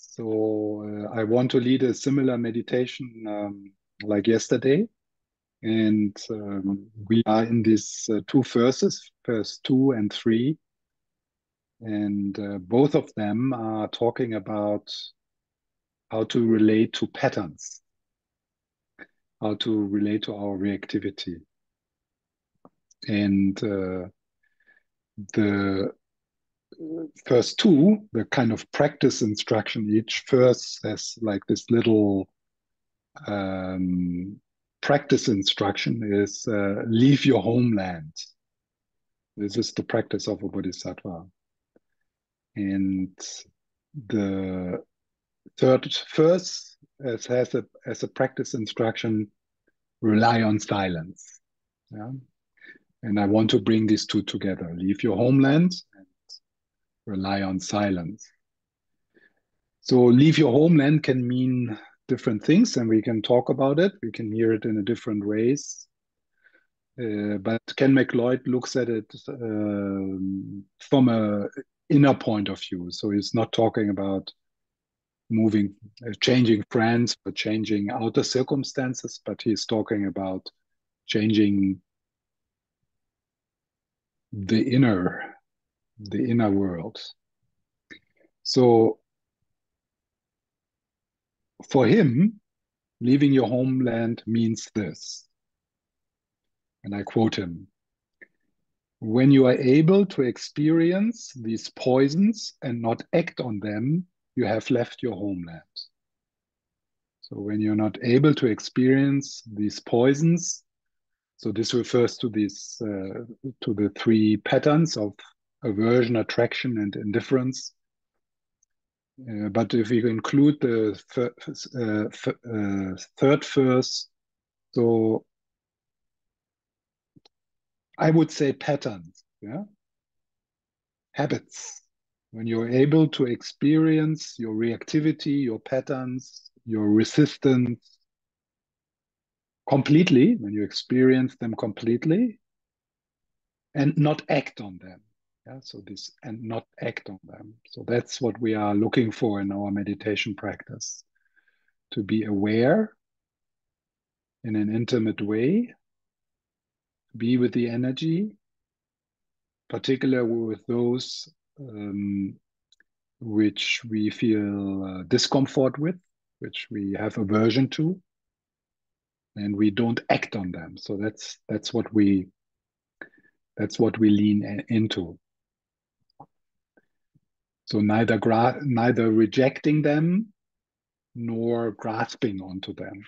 So uh, I want to lead a similar meditation um, like yesterday. And um, we are in these uh, two verses, verse two and three. And uh, both of them are talking about how to relate to patterns, how to relate to our reactivity. And uh, the first two, the kind of practice instruction, each first has like this little um, practice instruction is uh, leave your homeland. This is the practice of a bodhisattva. And the third first, as has a as a practice instruction, rely on silence. Yeah. And I want to bring these two together. Leave your homeland and rely on silence. So leave your homeland can mean different things and we can talk about it. We can hear it in a different ways. Uh, but Ken McLeod looks at it um, from a inner point of view. So he's not talking about moving, uh, changing friends, or changing outer circumstances, but he's talking about changing the inner, the inner world. So for him, leaving your homeland means this. And I quote him When you are able to experience these poisons and not act on them, you have left your homeland. So when you're not able to experience these poisons, so this refers to these uh, to the three patterns of aversion, attraction, and indifference. Uh, but if you include the th uh, uh, third verse, so I would say patterns, yeah, habits. When you're able to experience your reactivity, your patterns, your resistance completely, when you experience them completely, and not act on them. Yeah, so this and not act on them. So that's what we are looking for in our meditation practice to be aware in an intimate way, be with the energy, particularly with those um, which we feel uh, discomfort with, which we have aversion to, and we don't act on them. So that's that's what we that's what we lean into. So neither neither rejecting them nor grasping onto them.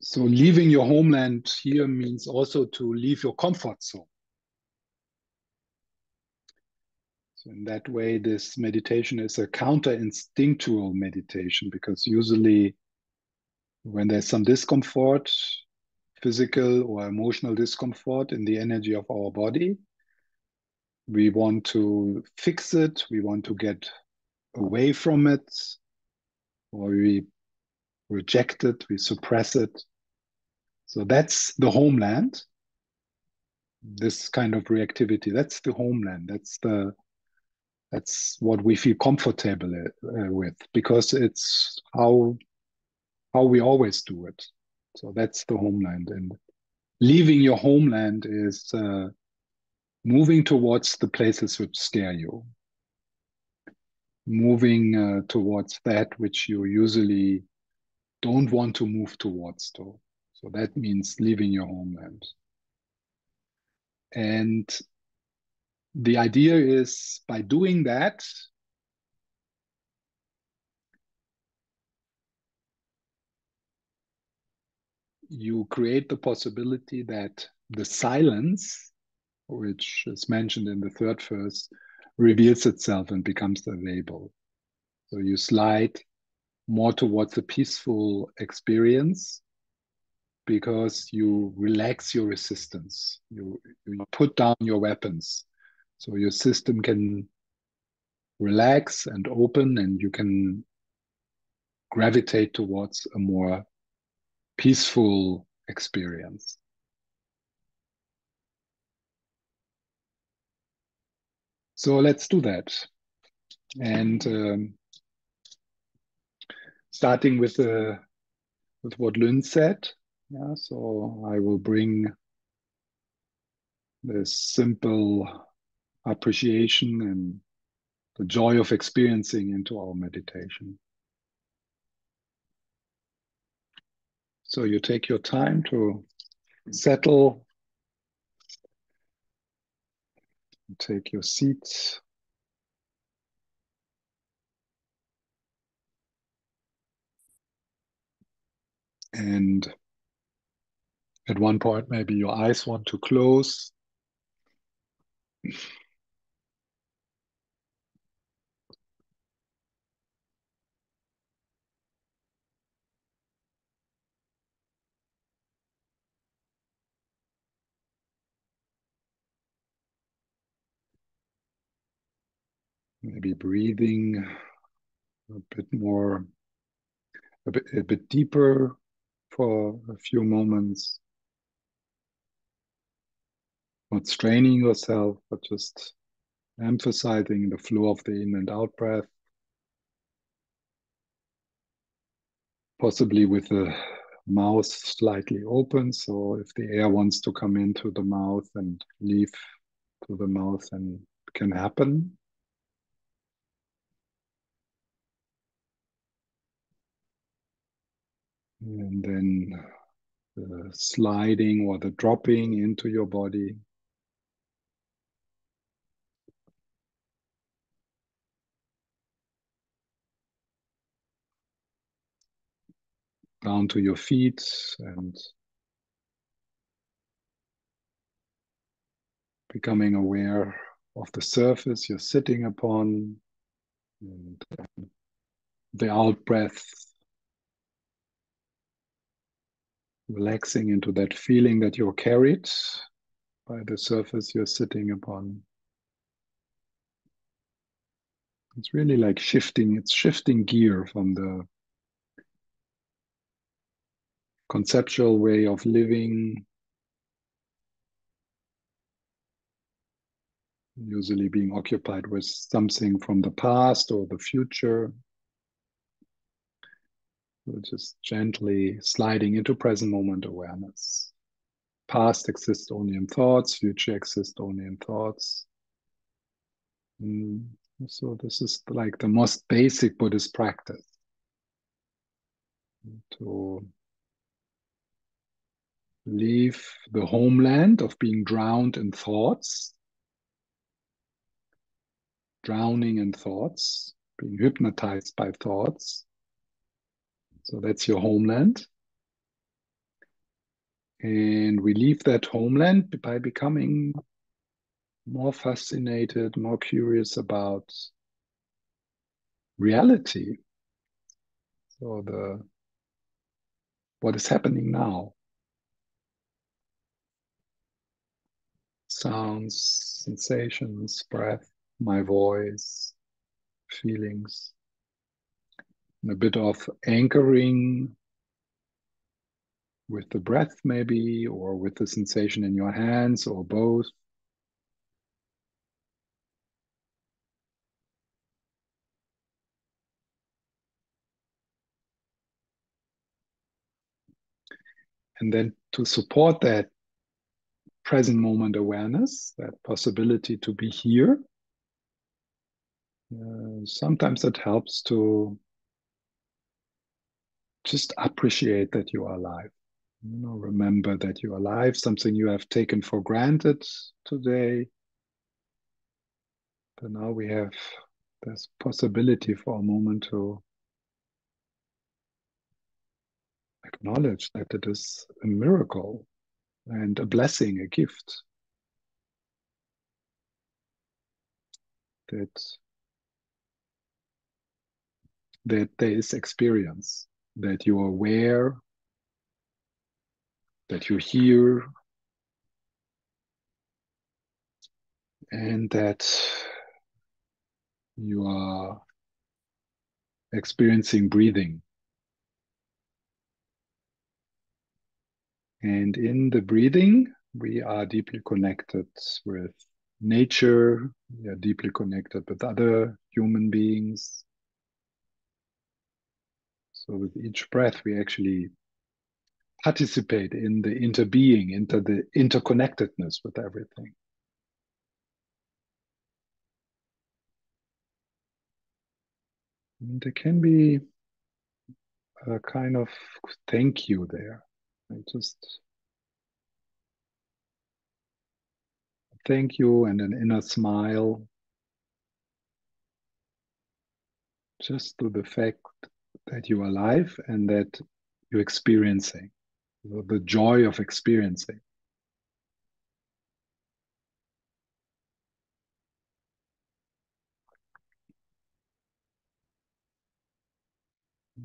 So leaving your homeland here means also to leave your comfort zone. So in that way, this meditation is a counter-instinctual meditation because usually when there's some discomfort, physical or emotional discomfort in the energy of our body, we want to fix it, we want to get away from it, or we reject it, we suppress it. So that's the homeland. This kind of reactivity, that's the homeland. That's the that's what we feel comfortable uh, with because it's how how we always do it. So that's the homeland. And leaving your homeland is uh, moving towards the places which scare you, moving uh, towards that which you usually don't want to move towards. To. So that means leaving your homeland. And the idea is by doing that, you create the possibility that the silence, which is mentioned in the third verse, reveals itself and becomes available. So you slide more towards a peaceful experience because you relax your resistance. You, you put down your weapons. So your system can relax and open and you can gravitate towards a more peaceful experience. So let's do that. And um, starting with, uh, with what Lynn said, yeah, so I will bring this simple appreciation and the joy of experiencing into our meditation. So you take your time to settle, take your seat. And at one point, maybe your eyes want to close. Maybe breathing a bit more, a bit, a bit deeper for a few moments. Not straining yourself, but just emphasizing the flow of the in and out breath. Possibly with the mouth slightly open. So if the air wants to come into the mouth and leave to the mouth, and can happen. And then uh, the sliding or the dropping into your body. Down to your feet and becoming aware of the surface you're sitting upon and um, the out breath relaxing into that feeling that you're carried by the surface you're sitting upon. It's really like shifting, it's shifting gear from the conceptual way of living, usually being occupied with something from the past or the future, we're just gently sliding into present moment awareness. Past exists only in thoughts, future exists only in thoughts. Mm. So, this is like the most basic Buddhist practice to leave the homeland of being drowned in thoughts, drowning in thoughts, being hypnotized by thoughts, so that's your homeland. And we leave that homeland by becoming more fascinated, more curious about reality. So the what is happening now. Sounds, sensations, breath, my voice, feelings a bit of anchoring with the breath maybe or with the sensation in your hands or both. And then to support that present moment awareness that possibility to be here uh, sometimes it helps to just appreciate that you are alive. You know, remember that you're alive, something you have taken for granted today. But now we have this possibility for a moment to acknowledge that it is a miracle and a blessing, a gift. That, that there is experience that you're aware, that you hear, and that you are experiencing breathing. And in the breathing, we are deeply connected with nature. We are deeply connected with other human beings. So with each breath, we actually participate in the interbeing, into the interconnectedness with everything. And there can be a kind of thank you there. I just thank you and an inner smile just to the fact that you're alive and that you're experiencing the joy of experiencing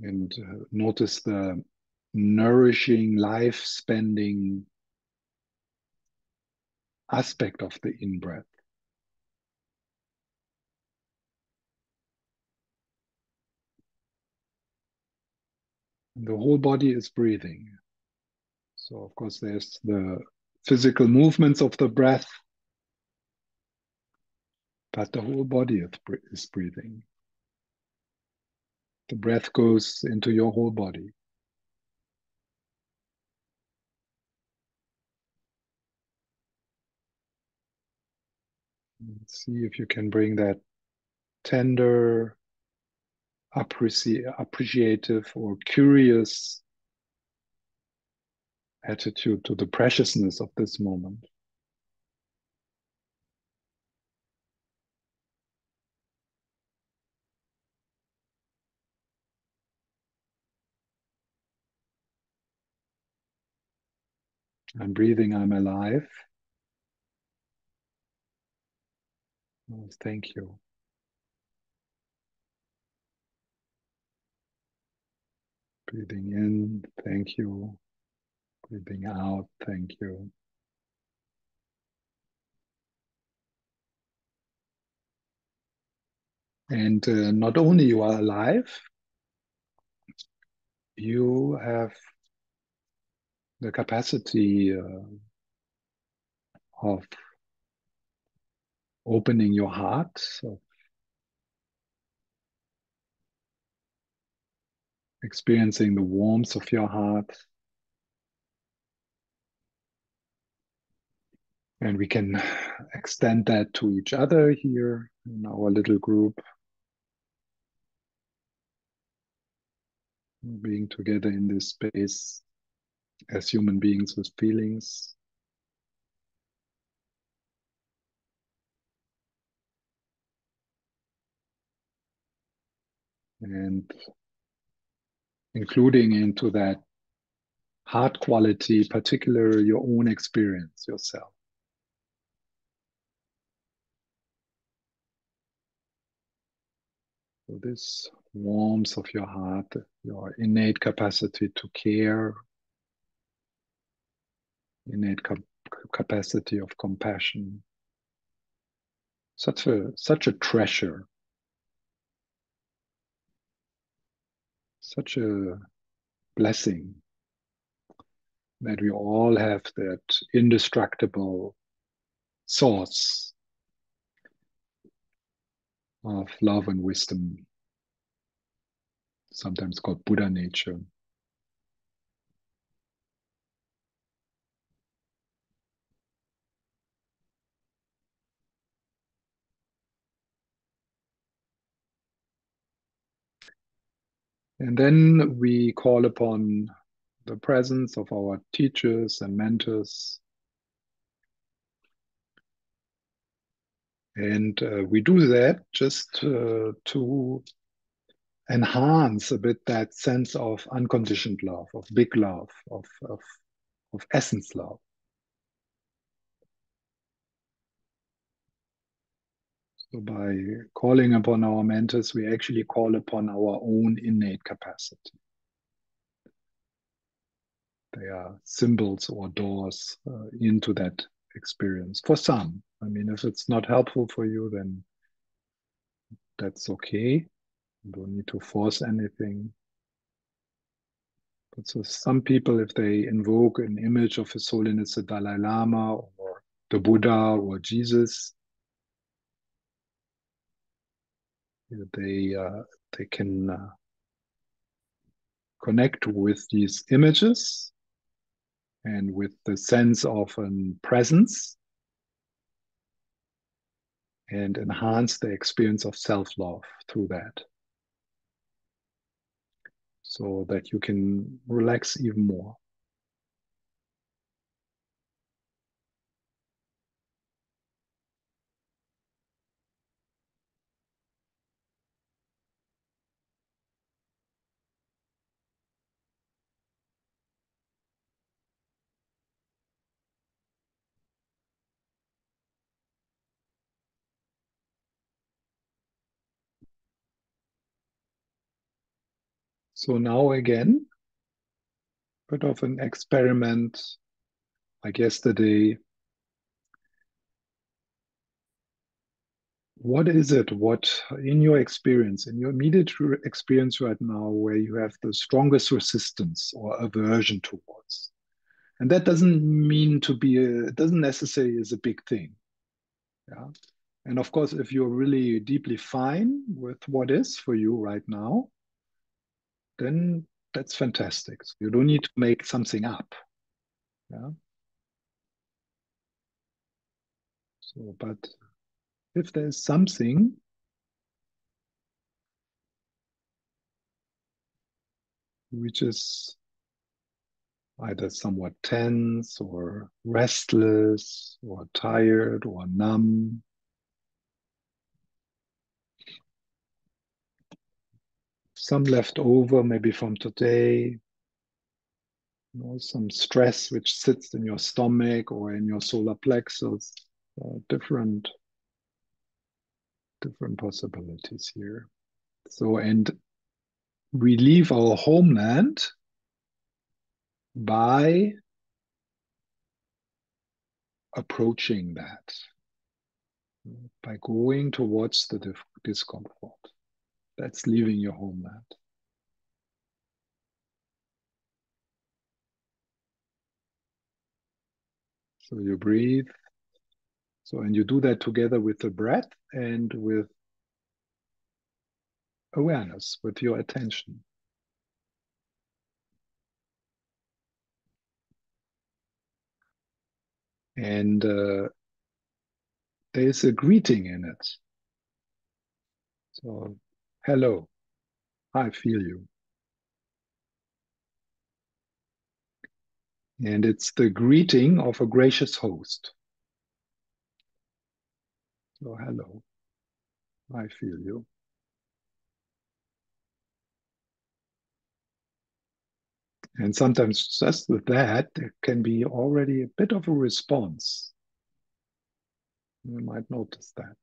and uh, notice the nourishing life spending aspect of the in breath. The whole body is breathing. So, of course, there's the physical movements of the breath, but the whole body is breathing. The breath goes into your whole body. Let's see if you can bring that tender, appreciative, or curious attitude to the preciousness of this moment. I'm breathing, I'm alive. Thank you. Breathing in, thank you. Breathing out, thank you. And uh, not only you are alive, you have the capacity uh, of opening your heart, of experiencing the warmth of your heart. And we can extend that to each other here in our little group. Being together in this space as human beings with feelings. And including into that heart quality, particularly your own experience yourself. So this warmth of your heart, your innate capacity to care, innate cap capacity of compassion. Such a such a treasure. Such a blessing that we all have that indestructible source of love and wisdom, sometimes called Buddha nature. And then we call upon the presence of our teachers and mentors. And uh, we do that just uh, to enhance a bit that sense of unconditioned love, of big love, of, of, of essence love. So by calling upon our mentors, we actually call upon our own innate capacity. They are symbols or doors uh, into that experience for some. I mean, if it's not helpful for you, then that's okay. You don't need to force anything. But so some people, if they invoke an image of His Holiness the Dalai Lama or the Buddha or Jesus, they uh, they can uh, connect with these images and with the sense of a presence and enhance the experience of self-love through that. So that you can relax even more So now again, bit of an experiment like yesterday. What is it, what in your experience, in your immediate experience right now, where you have the strongest resistance or aversion towards? And that doesn't mean to be, a, it doesn't necessarily is a big thing. Yeah. And of course, if you're really deeply fine with what is for you right now, then that's fantastic. So you don't need to make something up. Yeah. So, but if there's something which is either somewhat tense or restless or tired or numb, some left over maybe from today, you know, some stress which sits in your stomach or in your solar plexus, uh, different, different possibilities here. So, and we leave our homeland by approaching that, by going towards the discomfort. That's leaving your homeland. So you breathe. So, and you do that together with the breath and with awareness, with your attention. And uh, there's a greeting in it. So Hello, I feel you. And it's the greeting of a gracious host. So, hello, I feel you. And sometimes just with that, there can be already a bit of a response. You might notice that.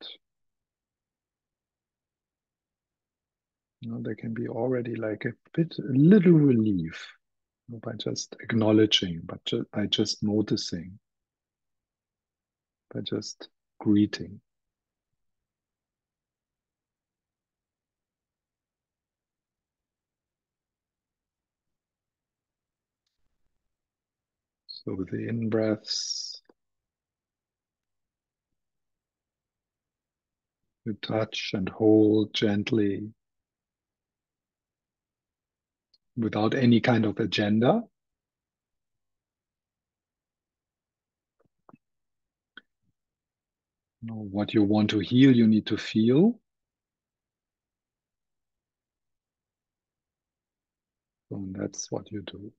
You know, there can be already like a bit, a little relief you know, by just acknowledging, but ju by just noticing, by just greeting. So with the in breaths, you touch and hold gently without any kind of agenda. What you want to heal, you need to feel. And that's what you do.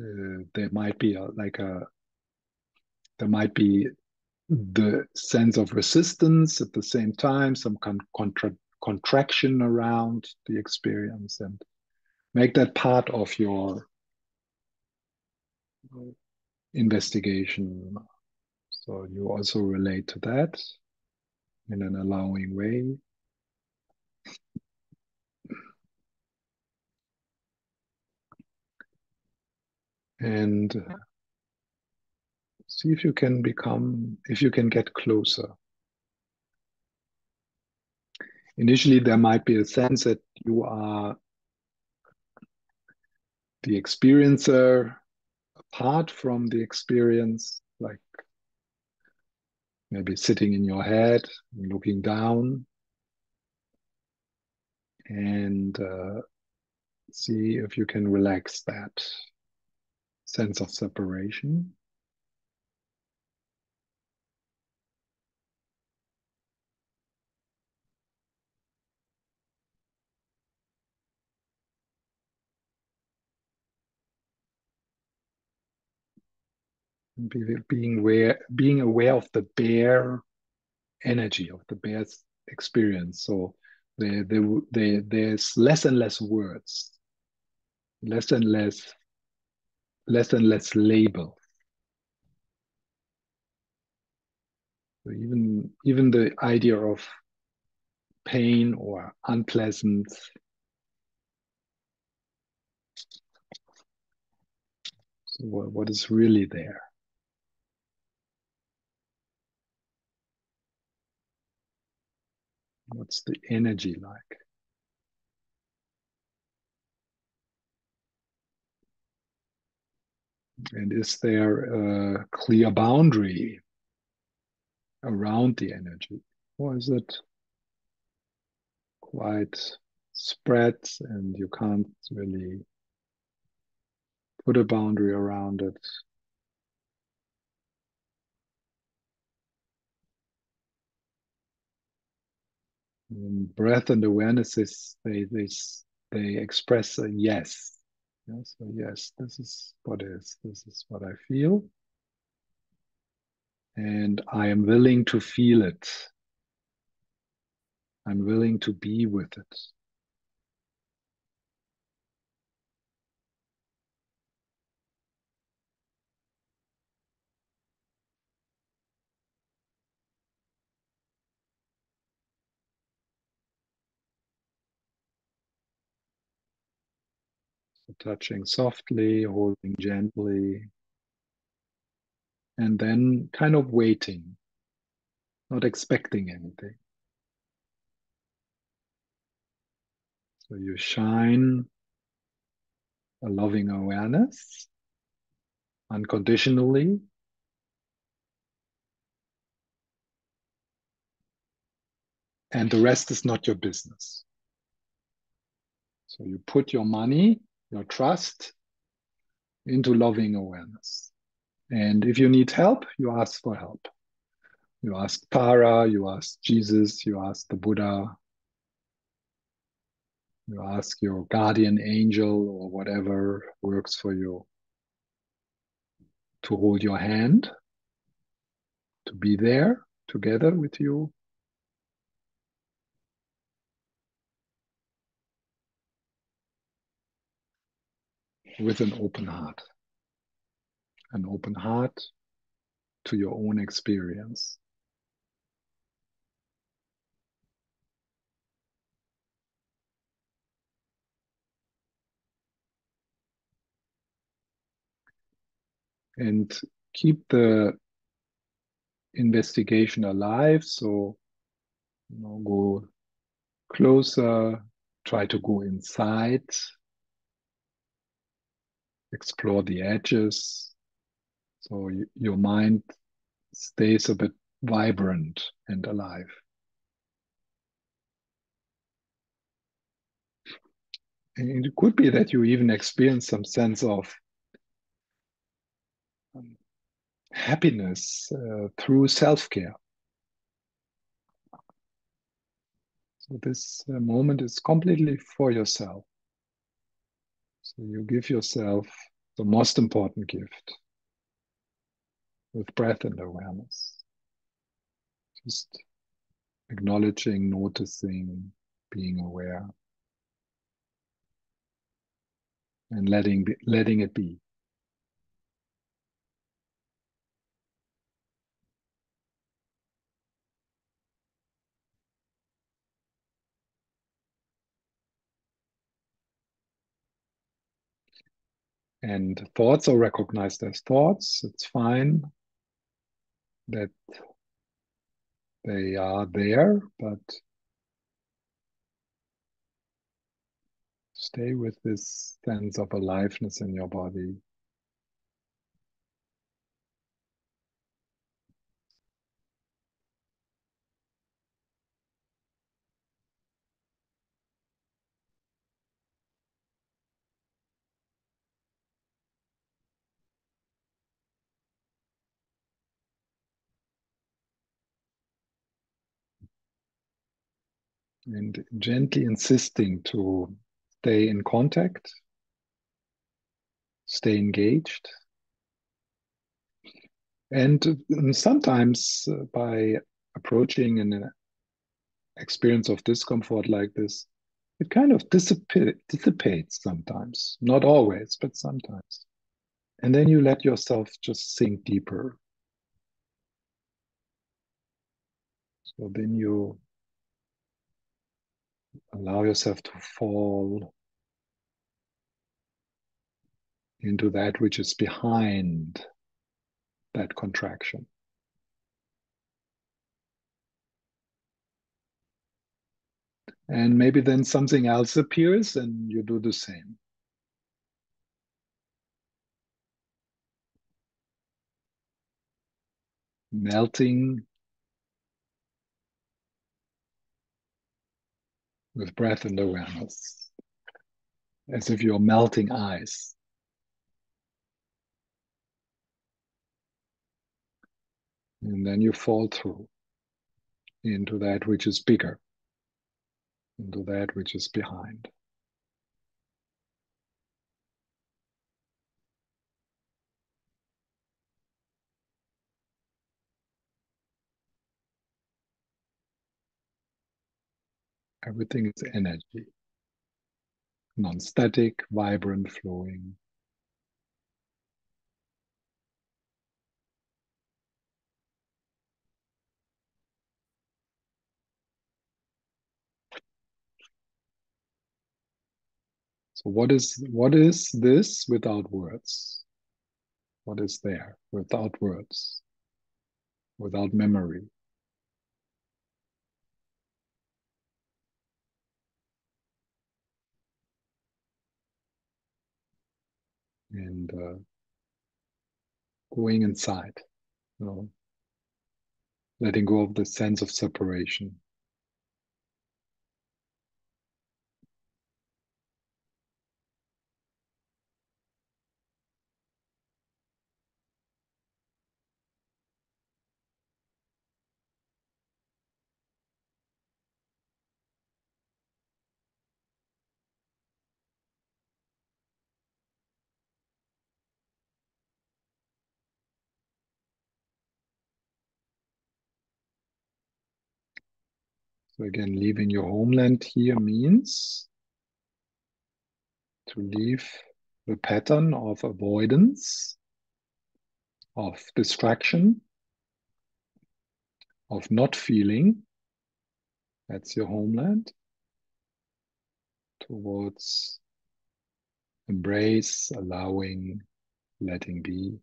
Uh, there might be a, like a, there might be the sense of resistance at the same time, some con contra contraction around the experience and make that part of your investigation. So you also relate to that in an allowing way. And see if you can become, if you can get closer initially there might be a sense that you are the experiencer apart from the experience like maybe sitting in your head, looking down, and uh, see if you can relax that sense of separation. Being aware being aware of the bare energy of the bare experience. So there, there, there, there's less and less words less and less less and less label. Even even the idea of pain or unpleasant what, what is really there What's the energy like? And is there a clear boundary around the energy? Or is it quite spread and you can't really put a boundary around it? Um, breath and awareness is they they they express a yes. Yeah, so yes, this is what is. This is what I feel, and I am willing to feel it. I'm willing to be with it. Touching softly, holding gently, and then kind of waiting, not expecting anything. So you shine a loving awareness unconditionally. And the rest is not your business. So you put your money your trust into loving awareness. And if you need help, you ask for help. You ask Tara, you ask Jesus, you ask the Buddha, you ask your guardian angel or whatever works for you to hold your hand, to be there together with you with an open heart. An open heart to your own experience. And keep the investigation alive. So, you know, go closer, try to go inside explore the edges. So you, your mind stays a bit vibrant and alive. And it could be that you even experience some sense of um, happiness uh, through self care. So this uh, moment is completely for yourself. So you give yourself the most important gift with breath and awareness. Just acknowledging, noticing, being aware, and letting letting it be. And thoughts are recognized as thoughts. It's fine that they are there, but stay with this sense of aliveness in your body. And gently insisting to stay in contact, stay engaged. And sometimes uh, by approaching an experience of discomfort like this, it kind of dissipate, dissipates sometimes, not always, but sometimes. And then you let yourself just sink deeper. So then you allow yourself to fall into that which is behind that contraction. And maybe then something else appears and you do the same. Melting with breath and awareness, as if you're melting ice. And then you fall through into that which is bigger, into that which is behind. Everything is energy, non static, vibrant, flowing. So what is what is this without words? What is there without words? Without memory? And uh, going inside, you know, letting go of the sense of separation. So again, leaving your homeland here means to leave the pattern of avoidance, of distraction, of not feeling. That's your homeland. Towards embrace, allowing, letting be,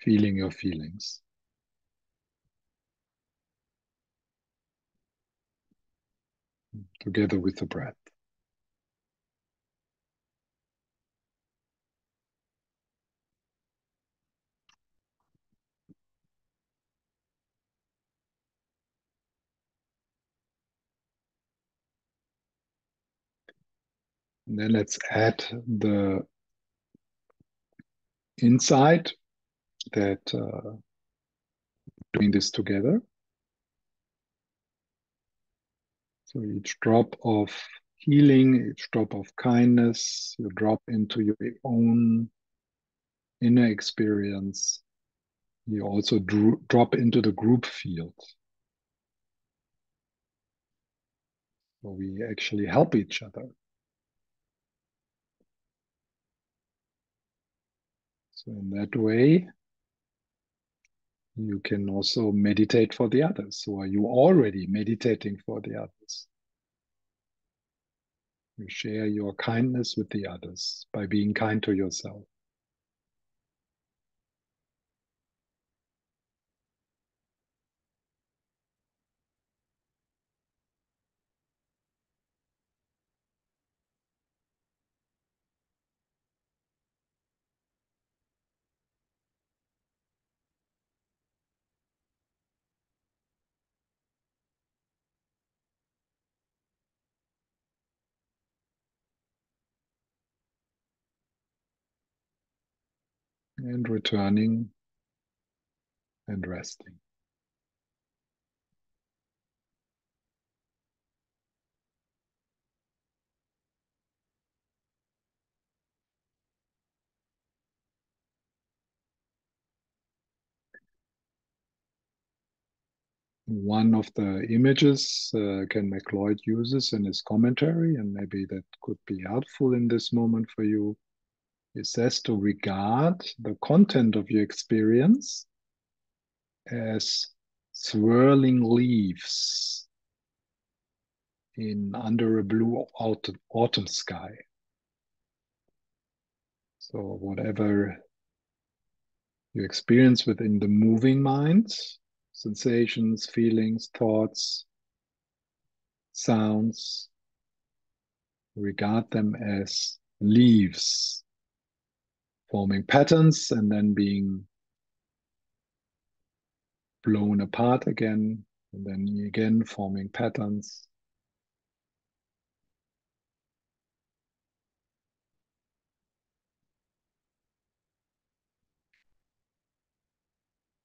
feeling your feelings. Together with the breath. And then let's add the insight that uh, doing this together. So each drop of healing, each drop of kindness, you drop into your own inner experience. You also drop into the group field. So we actually help each other. So in that way, you can also meditate for the others. So are you already meditating for the others? You share your kindness with the others by being kind to yourself. and returning and resting. one of the images uh, Ken McLeod uses in his commentary, and maybe that could be helpful in this moment for you, he says to regard the content of your experience as swirling leaves in under a blue autumn, autumn sky. So whatever you experience within the moving mind, sensations, feelings, thoughts, sounds, regard them as leaves forming patterns and then being blown apart again, and then again forming patterns.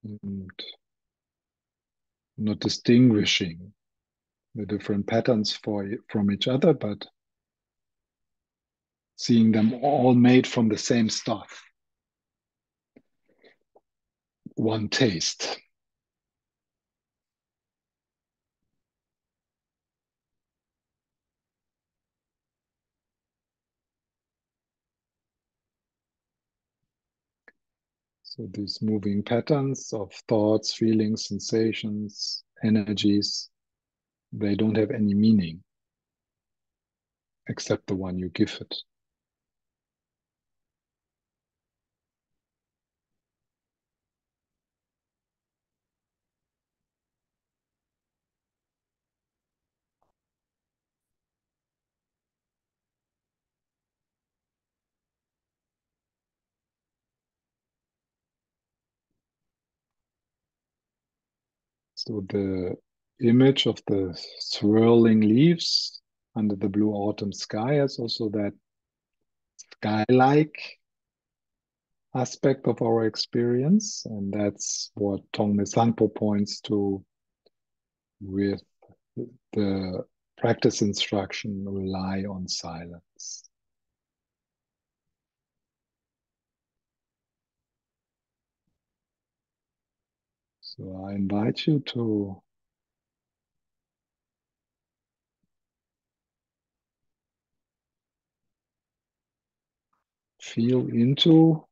And not distinguishing the different patterns for, from each other, but seeing them all made from the same stuff. One taste. So these moving patterns of thoughts, feelings, sensations, energies, they don't have any meaning except the one you give it. So the image of the swirling leaves under the blue autumn sky has also that sky-like aspect of our experience. And that's what Tokme Zongpo points to with the practice instruction, rely on silence. So I invite you to feel into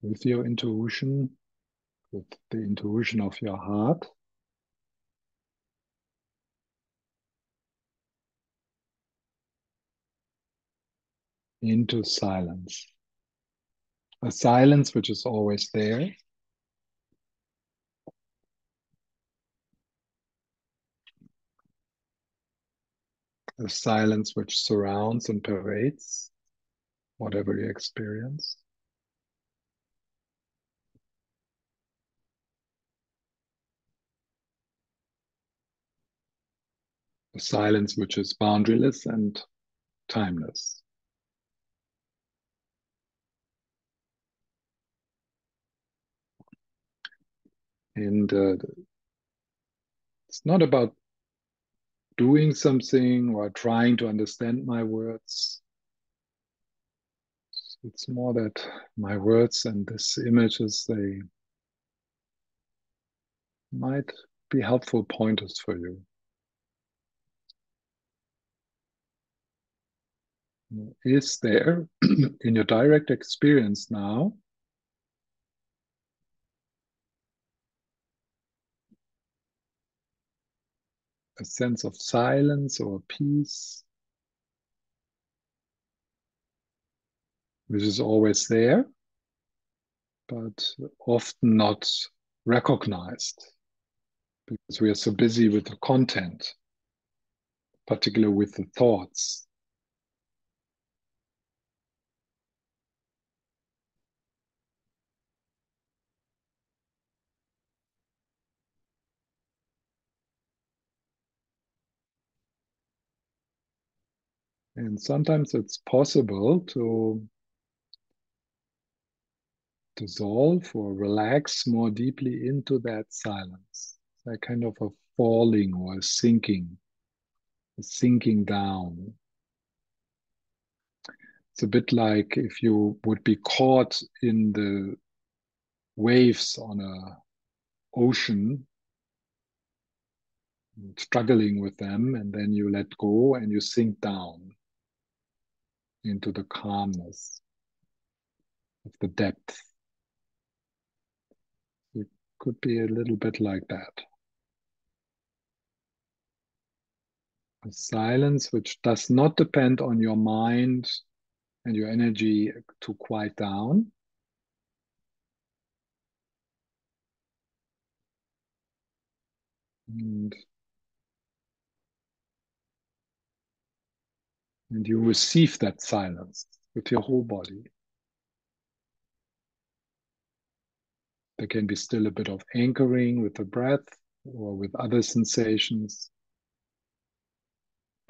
with your intuition, with the intuition of your heart. Into silence a silence which is always there. A silence which surrounds and pervades whatever you experience. A silence which is boundaryless and timeless. And uh, it's not about doing something or trying to understand my words. It's more that my words and these images, they might be helpful pointers for you. Is there in your direct experience now a sense of silence or peace, which is always there, but often not recognized because we are so busy with the content, particularly with the thoughts. And sometimes it's possible to dissolve or relax more deeply into that silence. Like kind of a falling or a sinking, a sinking down. It's a bit like if you would be caught in the waves on a ocean struggling with them and then you let go and you sink down into the calmness of the depth. It could be a little bit like that. A silence which does not depend on your mind and your energy to quiet down. And and you receive that silence with your whole body. There can be still a bit of anchoring with the breath or with other sensations,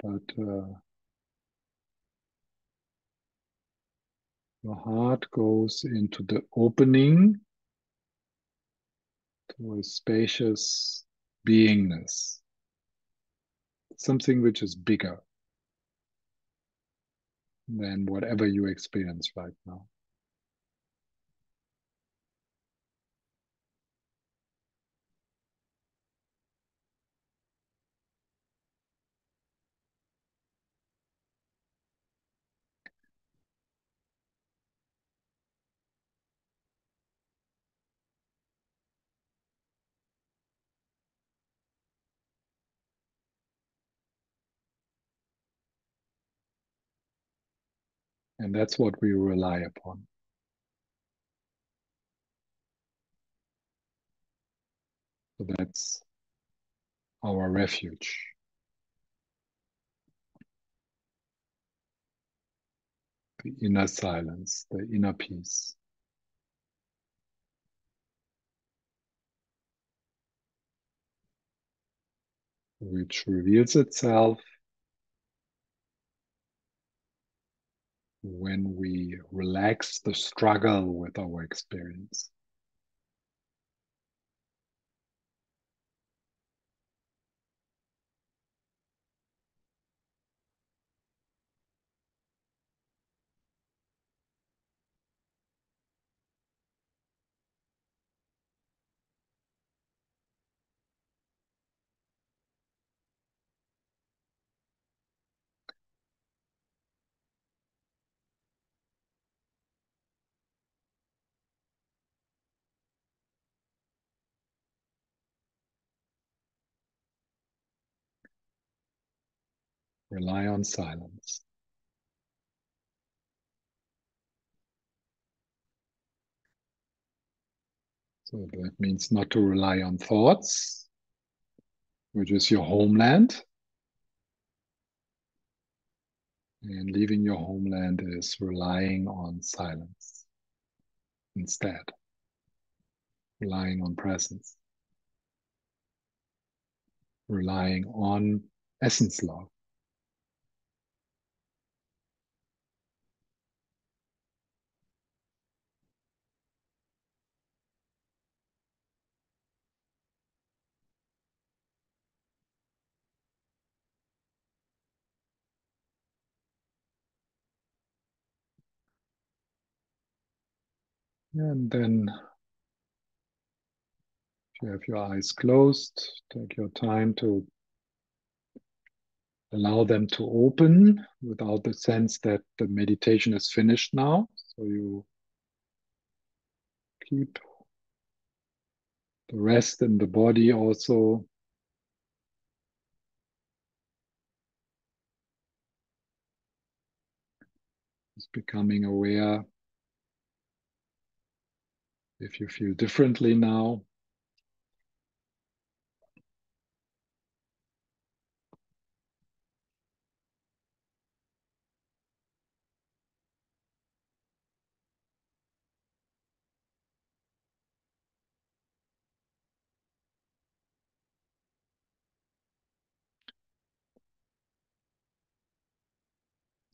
but uh, your heart goes into the opening to a spacious beingness, something which is bigger than whatever you experience right now. And that's what we rely upon. So that's our refuge. The inner silence, the inner peace. Which reveals itself when we relax the struggle with our experience. Rely on silence. So that means not to rely on thoughts, which is your homeland. And leaving your homeland is relying on silence instead, relying on presence, relying on essence love. And then, if you have your eyes closed, take your time to allow them to open without the sense that the meditation is finished now. So you keep the rest in the body also. Just becoming aware if you feel differently now.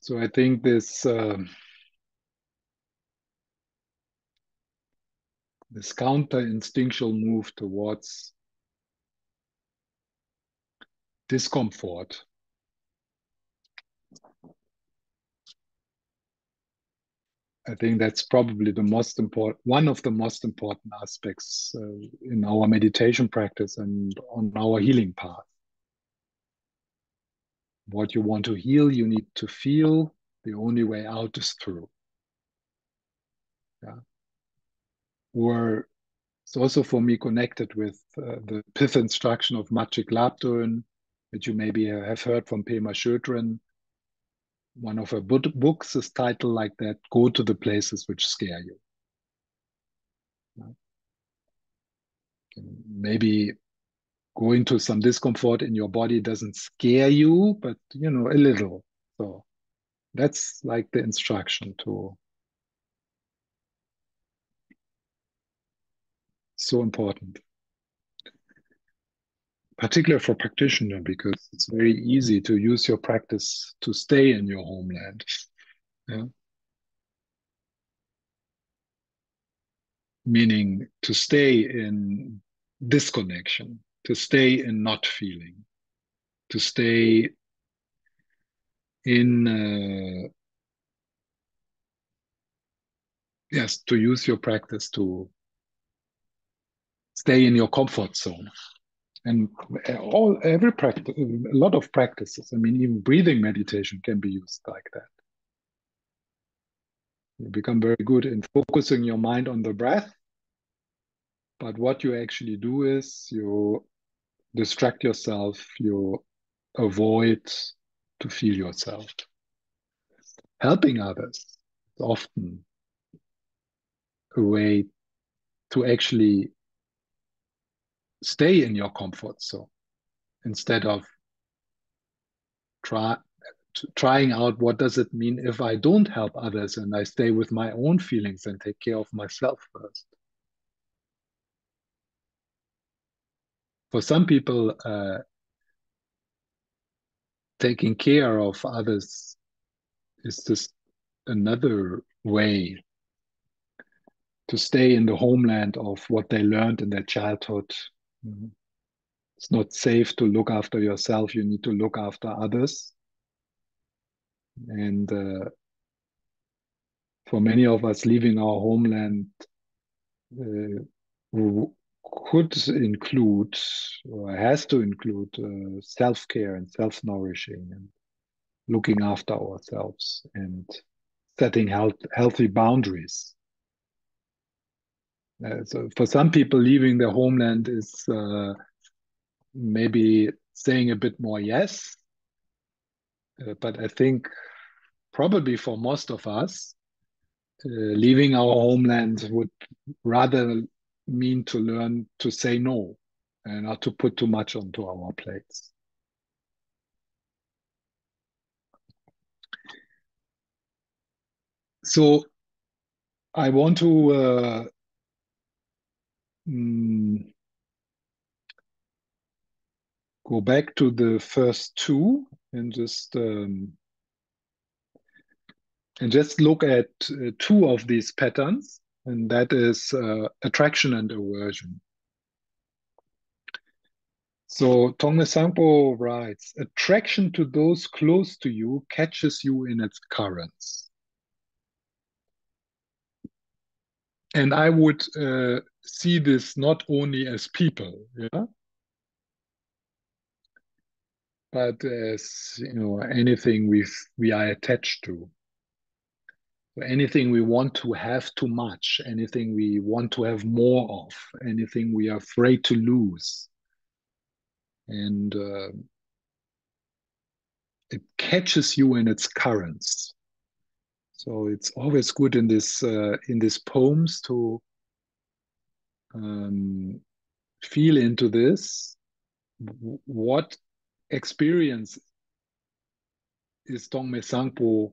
So I think this uh, this counter instinctual move towards discomfort I think that's probably the most important, one of the most important aspects uh, in our meditation practice and on our healing path. What you want to heal, you need to feel. The only way out is through. Yeah. Or it's also for me connected with uh, the pith instruction of Machig Labdrön, that you maybe have heard from Pema Chodron one of her books is titled like that go to the places which scare you. Maybe going to some discomfort in your body doesn't scare you but you know a little. So that's like the instruction to so important particularly for practitioner because it's very easy to use your practice to stay in your homeland yeah? meaning to stay in disconnection to stay in not feeling to stay in uh, yes to use your practice to stay in your comfort zone. And uh, all every practice a lot of practices i mean even breathing meditation can be used like that. You become very good in focusing your mind on the breath but what you actually do is you distract yourself you avoid to feel yourself. Helping others is often a way to actually stay in your comfort zone instead of try trying out what does it mean if I don't help others and I stay with my own feelings and take care of myself first. For some people, uh, taking care of others is just another way to stay in the homeland of what they learned in their childhood Mm-hmm. It's not safe to look after yourself. You need to look after others. And uh, for many of us, leaving our homeland uh, could include or has to include uh, self care and self nourishing and looking after ourselves and setting health, healthy boundaries uh, so for some people, leaving their homeland is uh, maybe saying a bit more yes. Uh, but I think probably for most of us, uh, leaving our homeland would rather mean to learn to say no and not to put too much onto our plates. So I want to uh, mm, go back to the first two and just um, and just look at uh, two of these patterns, and that is uh, attraction and aversion. So Tokme Zongpo writes, attraction to those close to you catches you in its currents. And I would uh, see this not only as people, yeah, but as you know anything we we are attached to. Anything we want to have too much, anything we want to have more of, anything we are afraid to lose, and uh, it catches you in its currents. So it's always good in this uh, in these poems to um, feel into this, what experience is Tokme Zongpo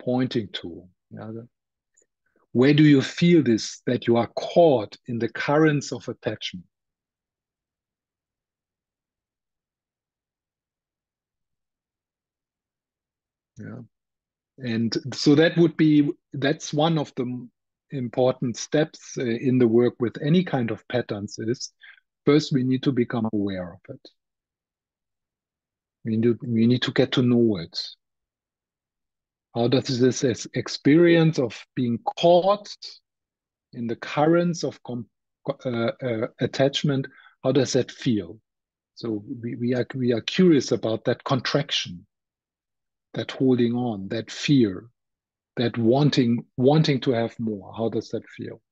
pointing to? Yeah, where do you feel this that you are caught in the currents of attachment? Yeah. And so that would be that's one of the important steps uh, in the work with any kind of patterns is first we need to become aware of it. We need, we need to get to know it. How does this experience of being caught in the currents of uh, uh, attachment, how does that feel? So we, we are we are curious about that contraction, that holding on, that fear, that wanting wanting to have more. How does that feel?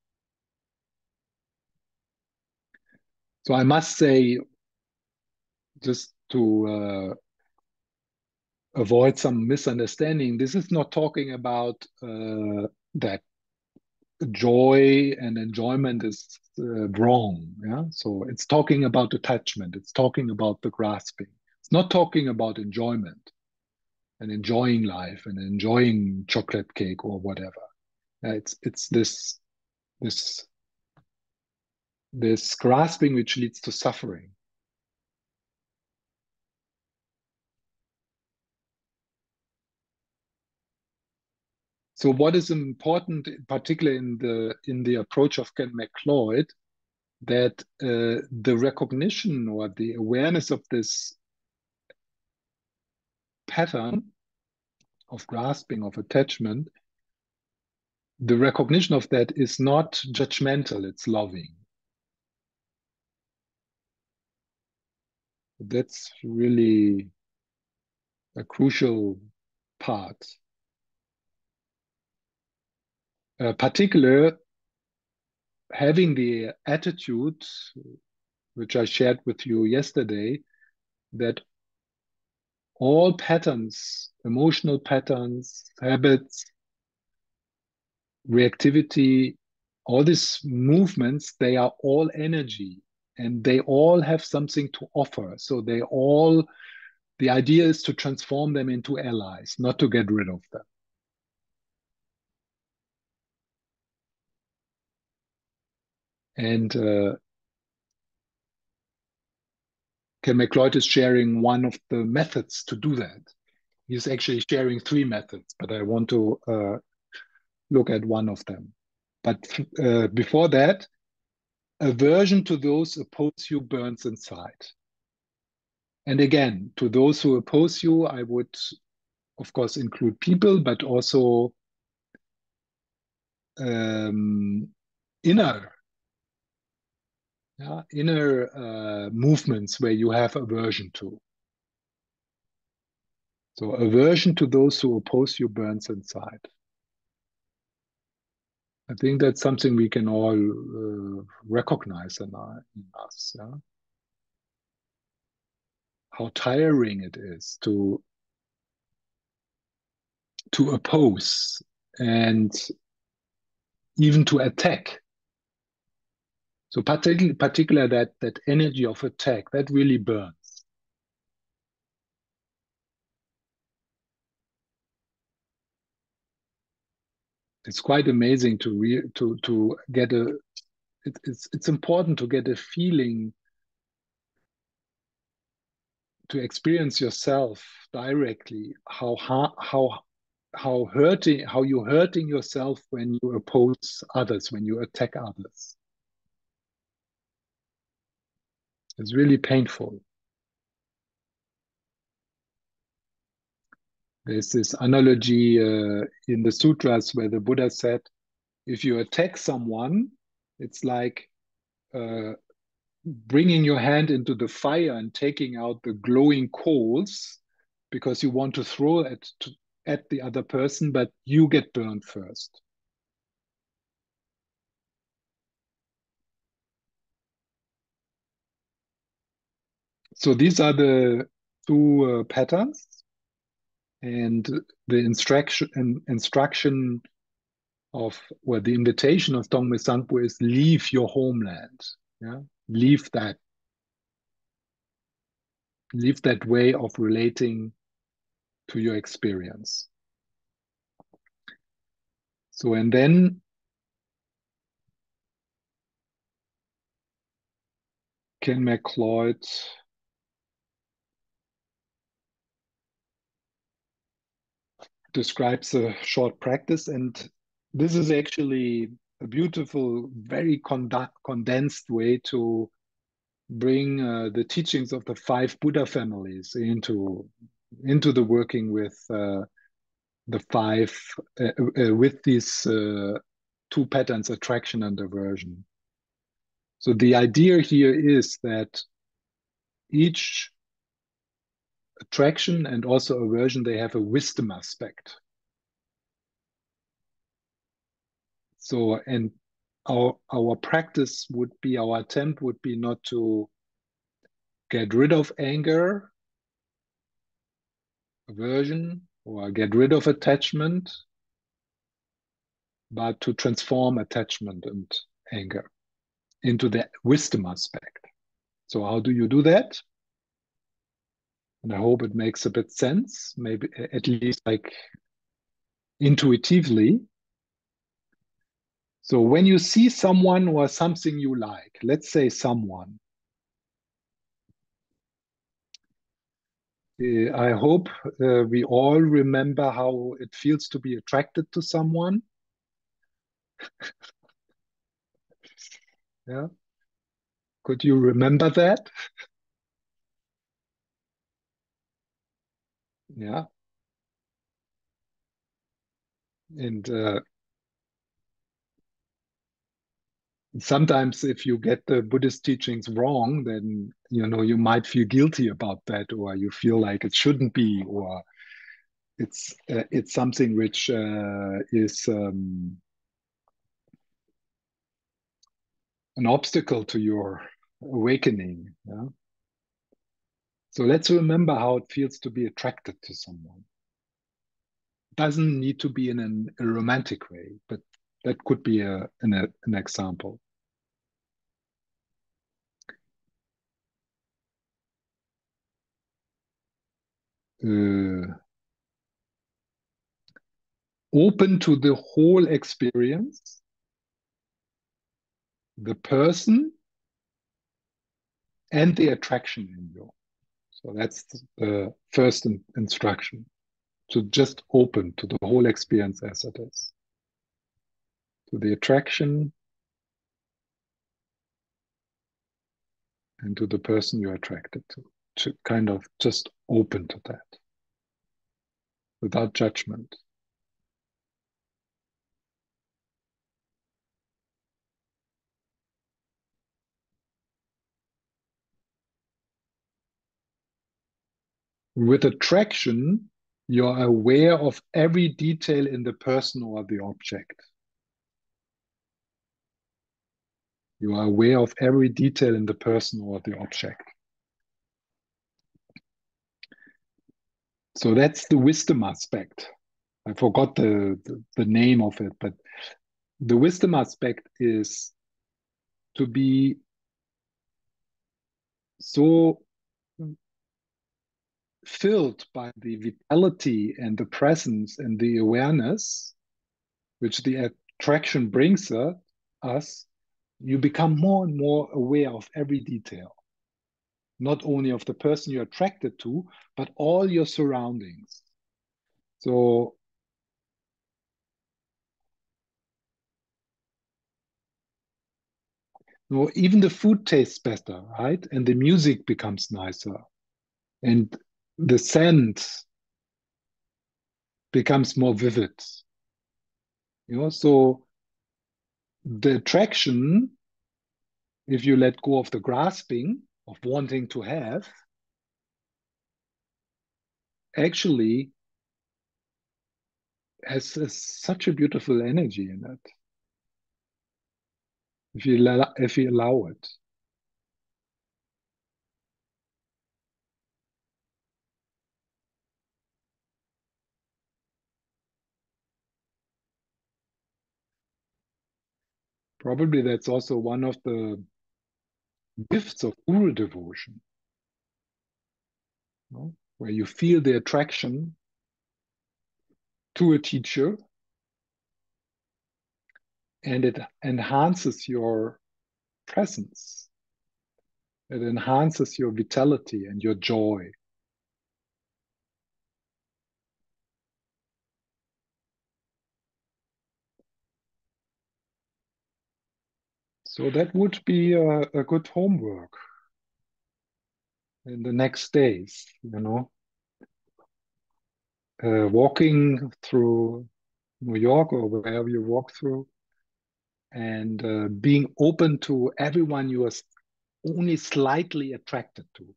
So I must say, just to uh, avoid some misunderstanding, this is not talking about uh, that joy and enjoyment is uh, wrong. Yeah. So it's talking about attachment. It's talking about the grasping. It's not talking about enjoyment and enjoying life and enjoying chocolate cake or whatever. Uh, it's it's this this this grasping which leads to suffering. So what is important, particularly in the in the approach of Ken McLeod, that uh, the recognition or the awareness of this pattern of grasping of attachment, the recognition of that is not judgmental; it's loving. That's really a crucial part uh, particular having the attitude which I shared with you yesterday that all patterns, emotional patterns, habits, reactivity, all these movements, they are all energy and they all have something to offer. So they all, the idea is to transform them into allies, not to get rid of them. And uh, Ken McLeod is sharing one of the methods to do that. He's actually sharing three methods, but I want to uh, look at one of them. But uh, before that, aversion to those oppose you burns inside. And again, to those who oppose you, I would, of course, include people, but also um, inner yeah, inner uh, movements where you have aversion to. So aversion to those who oppose you burns inside. I think that's something we can all uh, recognize in, our, in us. Yeah? How tiring it is to to oppose and even to attack so particularly, particular that that energy of attack that really burns. It's quite amazing to re to to get a. It, it's it's important to get a feeling to experience yourself directly how how how hurting how you're hurting yourself when you oppose others when you attack others It's really painful. There's this analogy uh, in the sutras where the Buddha said, if you attack someone, it's like uh, bringing your hand into the fire and taking out the glowing coals because you want to throw it to, at the other person, but you get burned first. So these are the two uh, patterns and the instruction and instruction of well the invitation of Tokme Zongpo is leave your homeland. Yeah? Leave that leave that way of relating to your experience. So and then Ken McLeod describes a short practice. And this is actually a beautiful, very condensed way to bring uh, the teachings of the five Buddha families into into the working with uh, the five uh, uh, with these uh, two patterns, attraction and aversion. So the idea here is that each attraction and also aversion, they have a wisdom aspect. So, and our our practice would be our attempt would be not to get rid of anger, aversion, or get rid of attachment, but to transform attachment and anger into the wisdom aspect. So, how do you do that? And I hope it makes a bit sense, maybe at least like intuitively. So, when you see someone or something you like, let's say someone, Uh, I hope uh, we all remember how it feels to be attracted to someone. yeah. Could you remember that? yeah. And uh, sometimes if you get the buddhist teachings wrong then you know you might feel guilty about that or you feel like it shouldn't be or it's uh, it's something which uh, is um, an obstacle to your awakening yeah? So let's remember how it feels to be attracted to someone it doesn't need to be in an, a romantic way but that could be a, an, a, an example uh, open to the whole experience, the person, and the attraction in you. So that's the first in instruction to just open to the whole experience as it is, to the attraction and to the person you're attracted to, to kind of just open to that without judgment. With attraction, you're aware of every detail in the person or the object. You are aware of every detail in the person or the object. So that's the wisdom aspect. I forgot the, the, the name of it, but the wisdom aspect is to be so filled by the vitality and the presence and the awareness which the attraction brings uh, us, you become more and more aware of every detail, not only of the person you're attracted to, but all your surroundings. So you even the food tastes better, right? And the music becomes nicer. And the scent becomes more vivid. You know, so the attraction, if you let go of the grasping of wanting to have, actually has, has such a beautiful energy in it. If you if you allow it. Probably that's also one of the gifts of guru devotion, you know, where you feel the attraction to a teacher and it enhances your presence. It enhances your vitality and your joy. So that would be a, a good homework in the next days, you know. uh, walking through New York or wherever you walk through, and uh, being open to everyone you are only slightly attracted to, you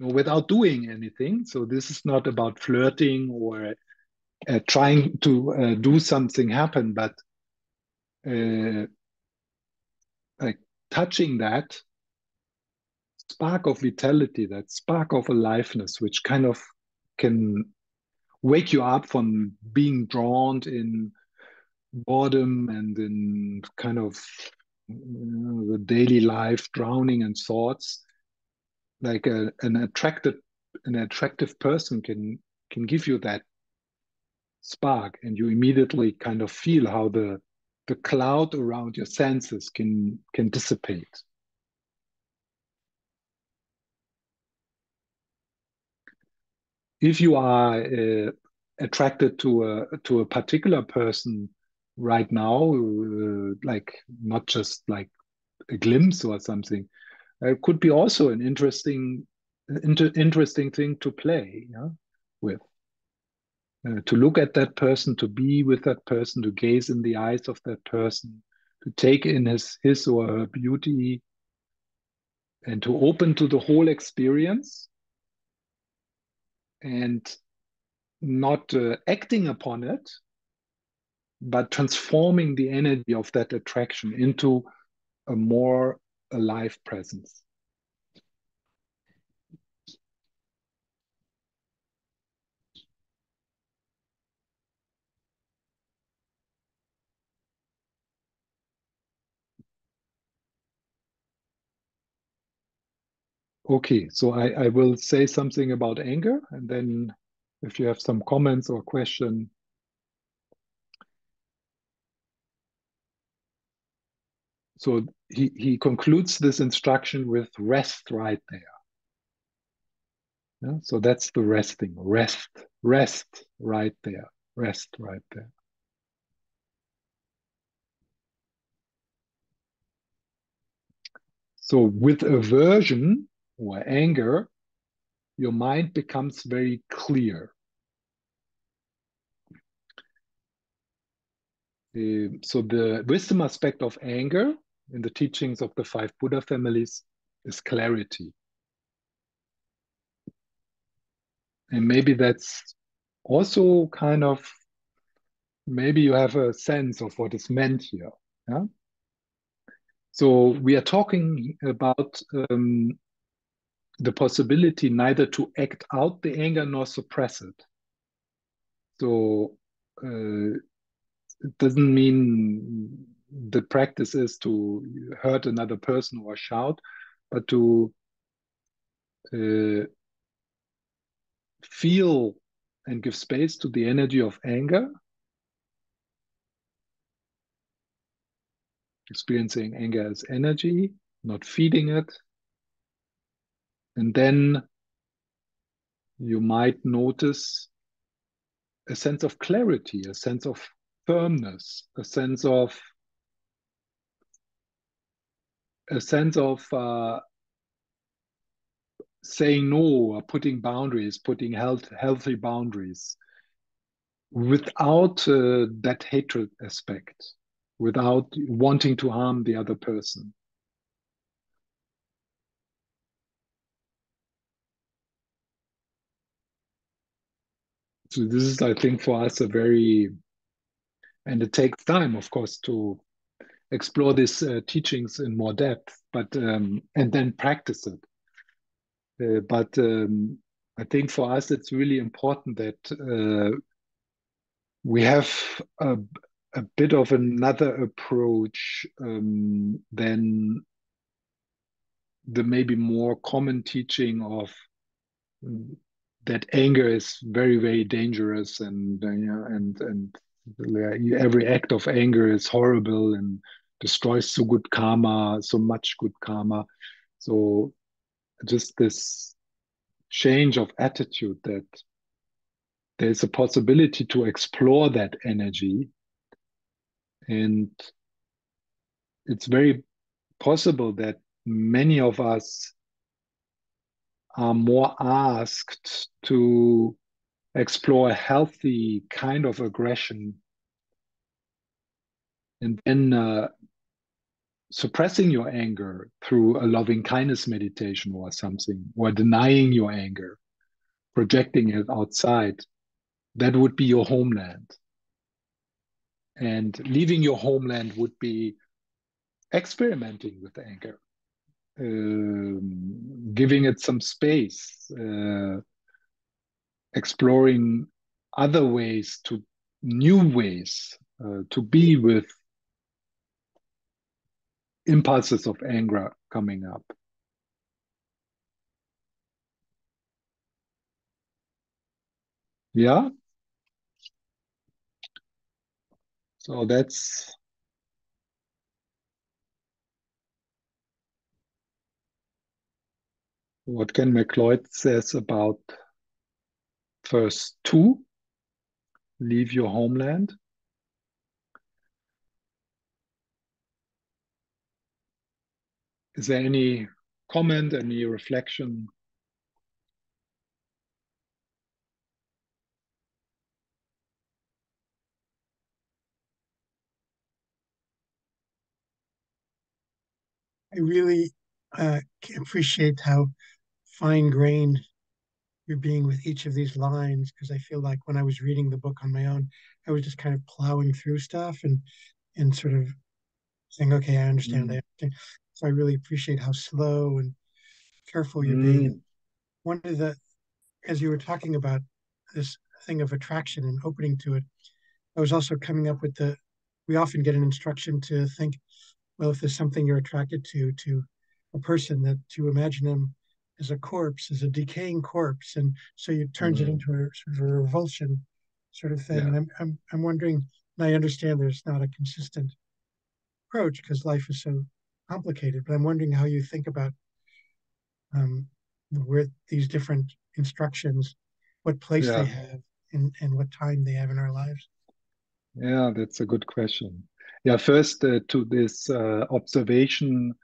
know, without doing anything. So this is not about flirting or uh, trying to uh, do something happen, but uh, touching that spark of vitality, that spark of aliveness, which kind of can wake you up from being drawn in boredom and in kind of you know, the daily life, drowning in thoughts. Like a, an attracted, an attractive person can can give you that spark, and you immediately kind of feel how the the cloud around your senses can can dissipate. If you are uh, attracted to a to a particular person right now, uh, like not just like a glimpse or something, it could be also an interesting inter interesting thing to play yeah, with. Uh, to look at that person, to be with that person, to gaze in the eyes of that person, to take in his his or her beauty, and to open to the whole experience, and not uh, acting upon it, but transforming the energy of that attraction into a more alive presence. Okay, so I, I will say something about anger, and then if you have some comments or question. So he, he concludes this instruction with rest right there. Yeah, so that's the resting, rest, rest right there, rest right there. So with aversion, or anger, your mind becomes very clear. Uh, so the wisdom aspect of anger in the teachings of the five Buddha families is clarity. And maybe that's also kind of, maybe you have a sense of what is meant here. Yeah? So we are talking about um, the possibility neither to act out the anger nor suppress it. So uh, it doesn't mean the practice is to hurt another person or shout, but to uh, feel and give space to the energy of anger, experiencing anger as energy, not feeding it, and then you might notice a sense of clarity, a sense of firmness, a sense of a sense of uh, saying no or putting boundaries, putting health, healthy boundaries without uh, that hatred aspect, without wanting to harm the other person. So this is i think for us a very and it takes time of course to explore these uh, teachings in more depth but um, and then practice it. Uh, but um, i think for us it's really important that uh, we have a, a bit of another approach um, than the maybe more common teaching of that anger is very very dangerous and uh, and and every act of anger is horrible and destroys so good karma so much good karma. So just this change of attitude that there's a possibility to explore that energy and it's very possible that many of us are more asked to explore a healthy kind of aggression and then uh, suppressing your anger through a loving kindness meditation or something, or denying your anger, projecting it outside, that would be your homeland. And leaving your homeland would be experimenting with anger, giving it some space, uh, exploring other ways to new ways uh, to be with impulses of anger coming up. Yeah. So that's what Ken McLeod says about first two, leave your homeland. Is there any comment, any reflection? I really uh, appreciate how fine grained you're being with each of these lines because I feel like when I was reading the book on my own, I was just kind of plowing through stuff and and sort of saying, okay, I understand. Mm. I understand. So I really appreciate how slow and careful you're mm. being. One of the, as you were talking about this thing of attraction and opening to it, I was also coming up with the, we often get an instruction to think, well, if there's something you're attracted to, to a person, that to imagine them as a corpse, as a decaying corpse, and so it turns mm. it into a sort of a revulsion sort of thing. Yeah. And I'm, I'm, I'm wondering, and I understand there's not a consistent approach because life is so complicated. But I'm wondering how you think about um, where these different instructions, what place yeah. they have, and, and what time they have in our lives. Yeah, that's a good question. Yeah, first uh, to this uh, observation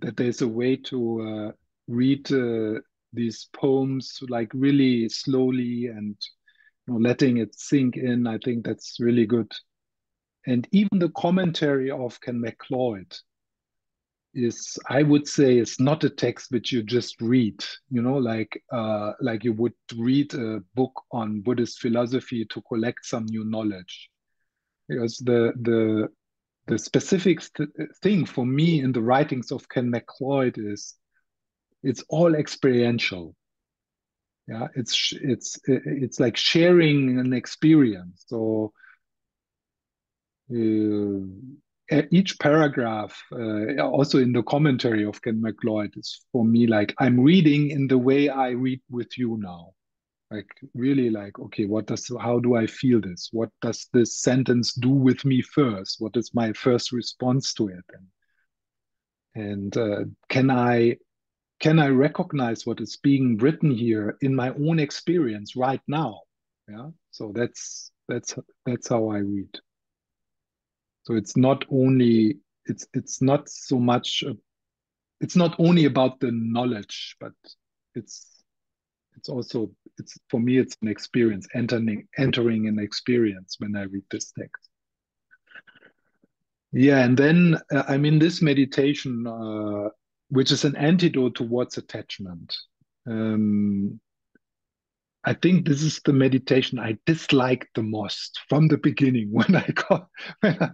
that there's a way to uh, read uh, these poems like really slowly and you know, letting it sink in. I think that's really good. And even the commentary of Ken McLeod is, I would say, is not a text which you just read. You know, like uh, like you would read a book on Buddhist philosophy to collect some new knowledge. Because the the the specific th thing for me in the writings of Ken McLeod is it's all experiential yeah it's it's it's like sharing an experience so uh, each paragraph, uh, also in the commentary of Ken McLeod, is for me like I'm reading in the way I read with you now. Like really, like okay, what does how do I feel this? What does this sentence do with me first? What is my first response to it? And, and uh, can I can I recognize what is being written here in my own experience right now? Yeah. So that's that's that's how I read. So it's not only it's it's not so much it's not only about the knowledge, but it's it's also it's for me it's an experience entering entering an experience when I read this text. Yeah, and then uh, I'm in this meditation, uh, which is an antidote towards attachment. Um, I think this is the meditation I disliked the most from the beginning when I got when I,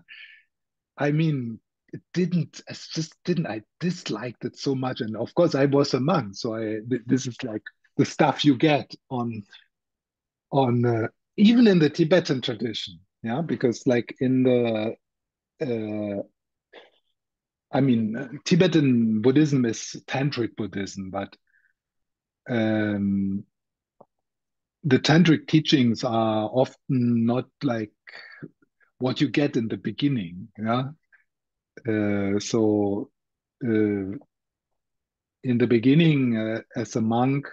I mean it didn't I just didn't I disliked it so much and of course I was a monk so I this is like the stuff you get on on uh, even in the Tibetan tradition yeah because like in the uh, I mean Tibetan Buddhism is tantric Buddhism but um, the tantric teachings are often not like what you get in the beginning yeah? Uh, so uh, in the beginning uh, as a monk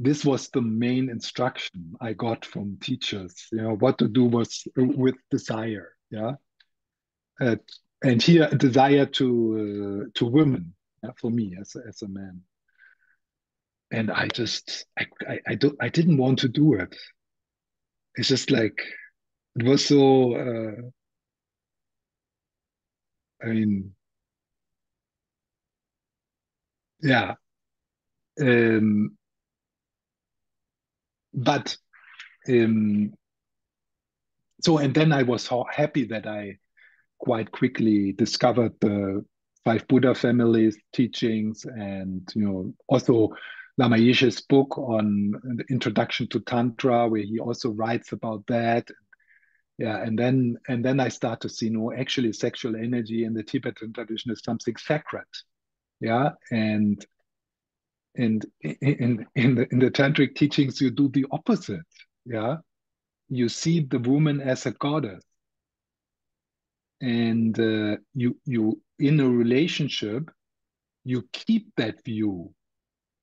this was the main instruction i got from teachers you know what to do was with desire yeah? Uh, and here a desire to uh, to women yeah, for me as, as a man and I just I, I I don't I didn't want to do it. It's just like it was so. Uh, I mean, yeah. Um, but um, so and then I was so happy that I quite quickly discovered the five Buddha families teachings and you know also Lama Yeshe's book on the introduction to Tantra, where he also writes about that. Yeah, and then and then I start to see no, actually sexual energy in the Tibetan tradition is something sacred. Yeah, and and in in the in the tantric teachings you do the opposite. Yeah, you see the woman as a goddess, and uh, you you in a relationship you keep that view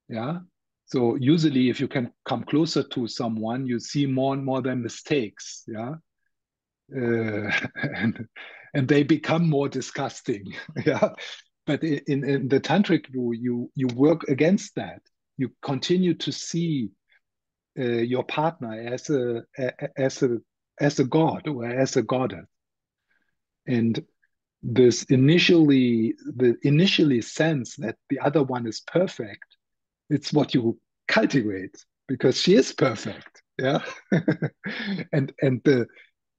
yeah? So usually if you can come closer to someone you see more and more their mistakes yeah? Uh, and and they become more disgusting yeah? But in, in the tantric view you you work against that. You continue to see uh, your partner as a as a as a god or as a goddess and this initially the initially sense that the other one is perfect it's what you cultivate because she is perfect yeah? And and the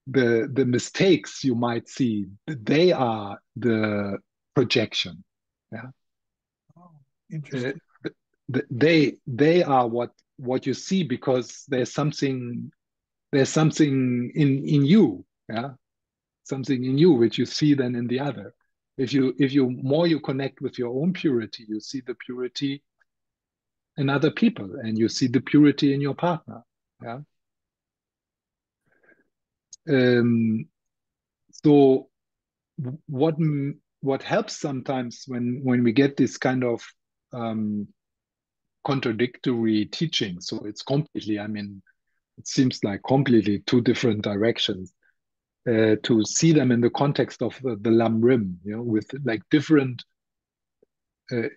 the the mistakes you might see they are the projection yeah? Oh, interesting. Uh, they they are what what you see because there's something there's something in in you yeah something in you which you see then in the other. If you if you more you connect with your own purity you see the purity in other people and you see the purity in your partner yeah? Um, so what what helps sometimes when when we get this kind of um, contradictory teaching so it's completely i mean it seems like completely two different directions uh, to see them in the context of the, the lam rim you know with like different uh,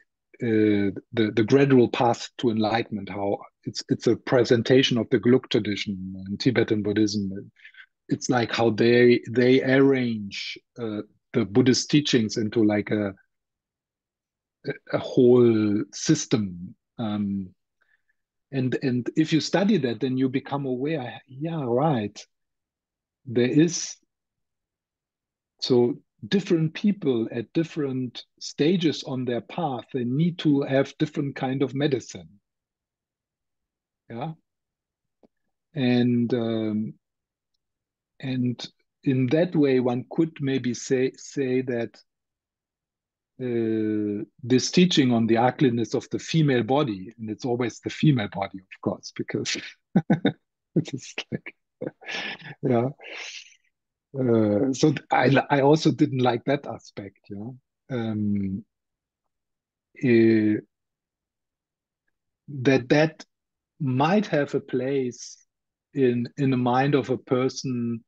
uh, the the gradual path to enlightenment. How it's it's a presentation of the Gelug tradition in Tibetan Buddhism. It's like how they they arrange uh, the Buddhist teachings into like a a whole system. Um, and and if you study that, then you become aware. Yeah, right. There is so different people at different stages on their path they need to have different kind of medicine. Yeah? And um, and in that way one could maybe say say that uh, this teaching on the ugliness of the female body and it's always the female body of course because it's like yeah uh, so I I also didn't like that aspect. Yeah, um, uh, that that might have a place in in the mind of a person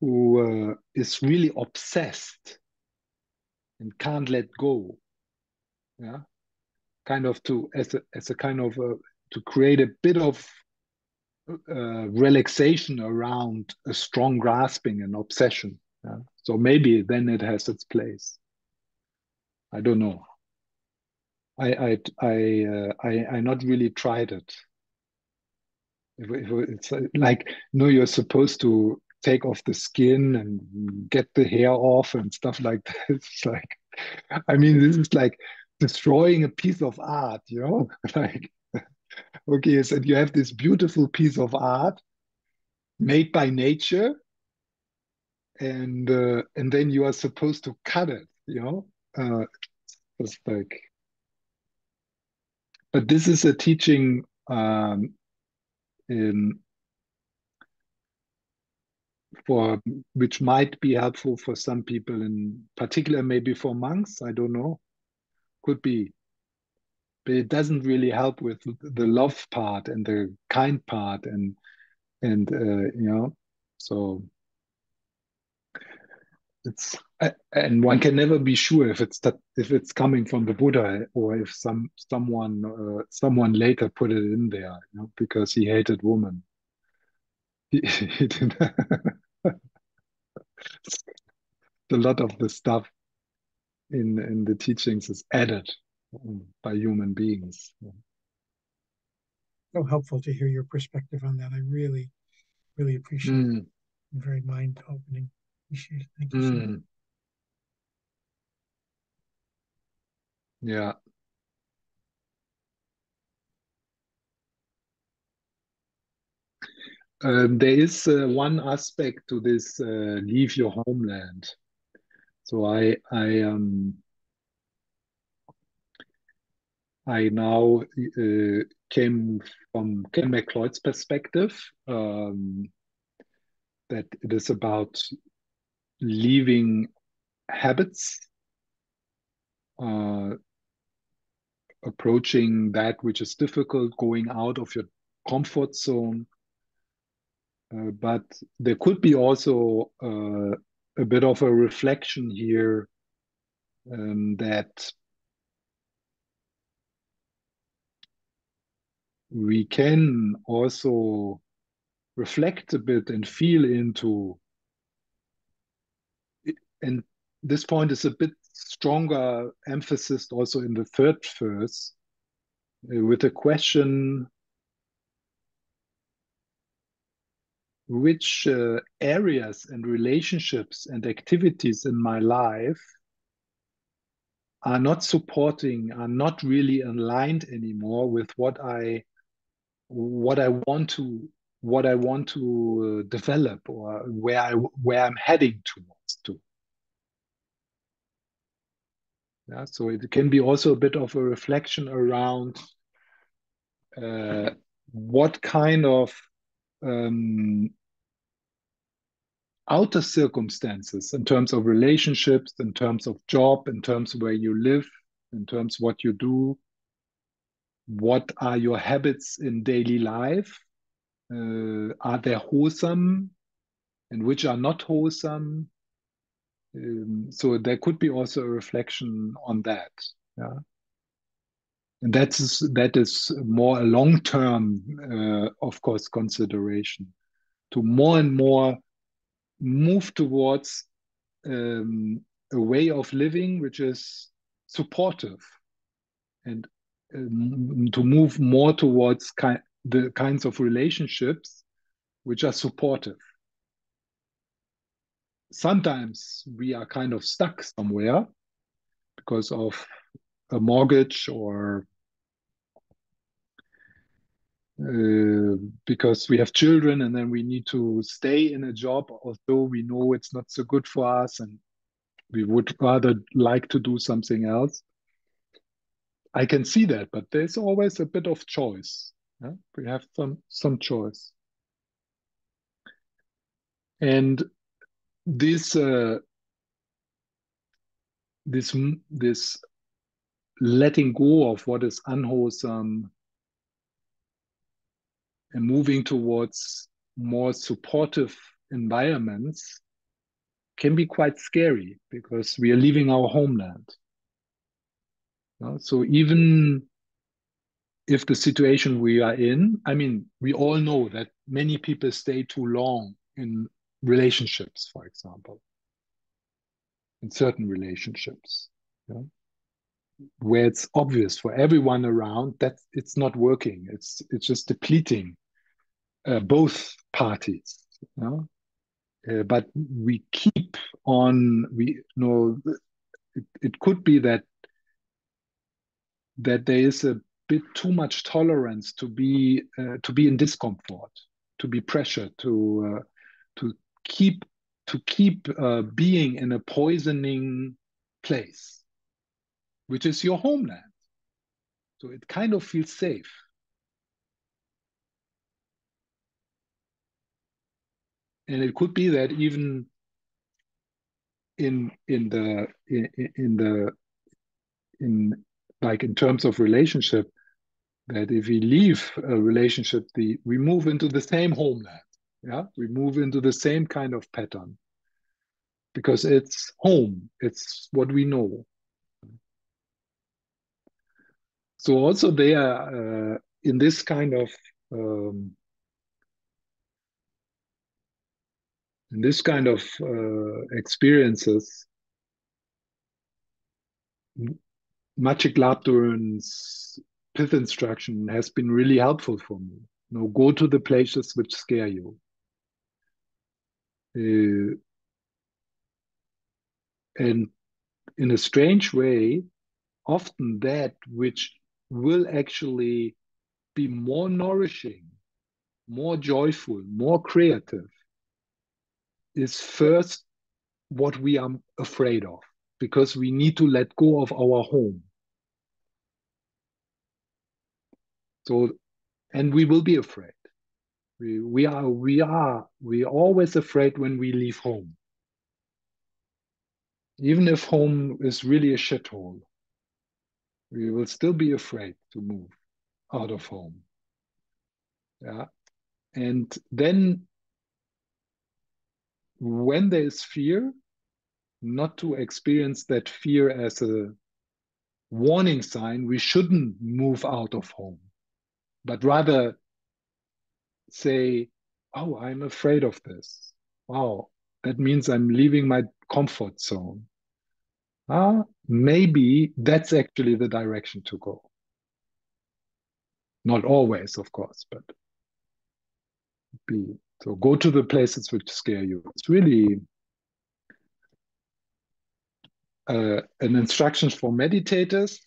who uh, is really obsessed and can't let go. Yeah, kind of to as a as a kind of a, to create a bit of uh, relaxation around a strong grasping and obsession. Yeah? So maybe then it has its place. I don't know. I I I uh, I, I not really tried it. It's uh, like no, you're supposed to take off the skin and get the hair off and stuff like that. It's like, I mean, this is like destroying a piece of art, you know, like Okay, so you have this beautiful piece of art made by nature, and uh, and then you are supposed to cut it. You know, uh, it's like. But this is a teaching um, in for which might be helpful for some people, in particular, maybe for monks. I don't know. Could be but it doesn't really help with the love part and the kind part and and uh, you know so it's and one can never be sure if it's that if it's coming from the Buddha or if some someone uh, someone later put it in there, you know, because he hated women. He, he did a lot of the stuff in in the teachings is added by human beings. So helpful to hear your perspective on that. I really, really appreciate mm. it. Very mind opening. Appreciate it. Thank you. Mm. So yeah. Um, there is uh, one aspect to this uh, leave your homeland. So I I um I now uh, came from Ken McLeod's perspective um, that it is about leaving habits, uh, approaching that which is difficult, going out of your comfort zone. Uh, but there could be also uh, a bit of a reflection here um, that we can also reflect a bit and feel into and this point is a bit stronger emphasis also in the third verse uh, with a question which uh, areas and relationships and activities in my life are not supporting are not really aligned anymore with what i what I want to what I want to uh, develop or where I where I'm heading towards to. Yeah, so it can be also a bit of a reflection around uh, what kind of um, outer circumstances in terms of relationships, in terms of job, in terms of where you live, in terms of what you do, what are your habits in daily life? Uh, are they wholesome and which are not wholesome? Um, so there could be also a reflection on that. Yeah. And that is that is more a long term, uh, of course, consideration to more and more move towards um, a way of living which is supportive and um, to move more towards ki- the kinds of relationships which are supportive. Sometimes we are kind of stuck somewhere because of a mortgage or uh, because we have children and then we need to stay in a job, although we know it's not so good for us and we would rather like to do something else. I can see that, but there's always a bit of choice. Yeah? We have some some choice, and this uh, this this letting go of what is unwholesome and moving towards more supportive environments can be quite scary because we are leaving our homeland. So even if the situation we are in, I mean, we all know that many people stay too long in relationships, for example, in certain relationships, yeah? where it's obvious for everyone around that it's not working. It's it's just depleting uh, both parties. Yeah? Uh, but we keep on. We you know it, it could be that that there is a bit too much tolerance to be uh, to be in discomfort, to be pressured, to uh, to keep to keep uh, being in a poisoning place, which is your homeland. So it kind of feels safe. And it could be that even in in the in, in the in like in terms of relationship, that if we leave a relationship, the we move into the same homeland. Yeah, we move into the same kind of pattern. because it's home, it's what we know. So also there, uh, in this kind of um, in this kind of uh, experiences, Machig Labdrön's pith instruction has been really helpful for me. You know, go to the places which scare you. Uh, and in a strange way, often that which will actually be more nourishing, more joyful, more creative is first what we are afraid of because we need to let go of our home. So, and we will be afraid. We, we are, we are, we are always afraid when we leave home. Even if home is really a shithole, we will still be afraid to move out of home. Yeah. And then when there is fear, not to experience that fear as a warning sign, we shouldn't move out of home, but rather say, Oh, I'm afraid of this. Wow, that means I'm leaving my comfort zone. Ah, maybe that's actually the direction to go. Not always, of course, but be so go to the places which scare you. It's really uh, an instruction for meditators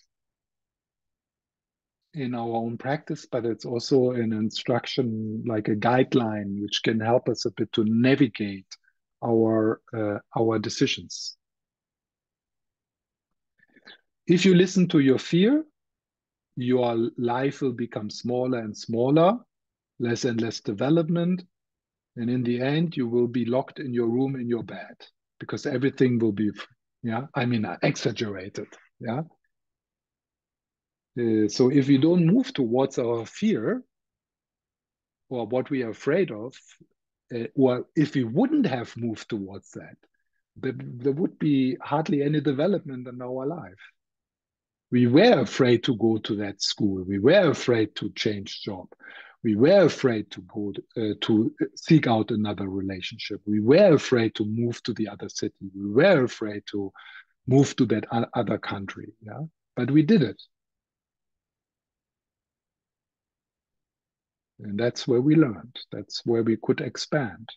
in our own practice, but it's also an instruction like a guideline which can help us a bit to navigate our uh, our decisions. If you listen to your fear, your life will become smaller and smaller, less and less development, and in the end you will be locked in your room in your bed because everything will be yeah i mean exaggerated yeah uh, so if we don't move towards our fear or what we are afraid of uh, or if we wouldn't have moved towards that there, there would be hardly any development in our life we were afraid to go to that school we were afraid to change job we were afraid to go uh, to seek out another relationship. We were afraid to move to the other city. We were afraid to move to that other country. Yeah, but we did it, and that's where we learned. That's where we could expand.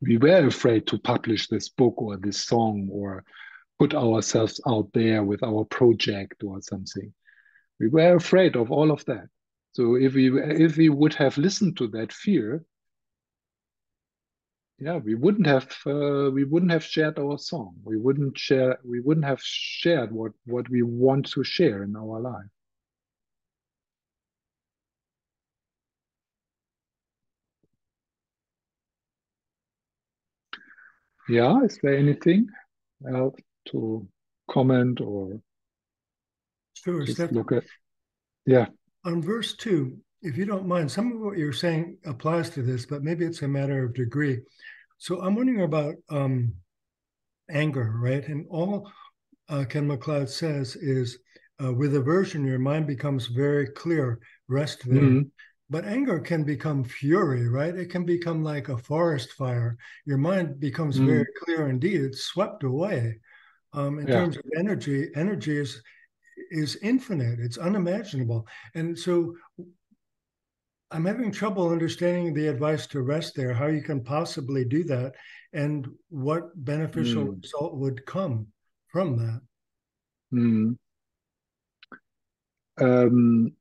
We were afraid to publish this book or this song or put ourselves out there with our project or something. We were afraid of all of that so if we if we would have listened to that fear, yeah, we wouldn't have uh, we wouldn't have shared our song. We wouldn't share we wouldn't have shared what what we want to share in our life. Yeah, is there anything else to comment or sure, just Steph, look at? Yeah on verse two, if you don't mind, some of what you're saying applies to this, but maybe it's a matter of degree. So I'm wondering about um, anger, right? And all uh, Ken McLeod says is uh, with aversion, your mind becomes very clear, rest there. Mm-hmm. But anger can become fury, right? It can become like a forest fire. Your mind becomes mm-hmm. very clear indeed. It's swept away. Um, in yeah. terms of energy, energy is is infinite, it's unimaginable. And so I'm having trouble understanding the advice to rest there, how you can possibly do that, and what beneficial mm. result would come from that. Mm. Um,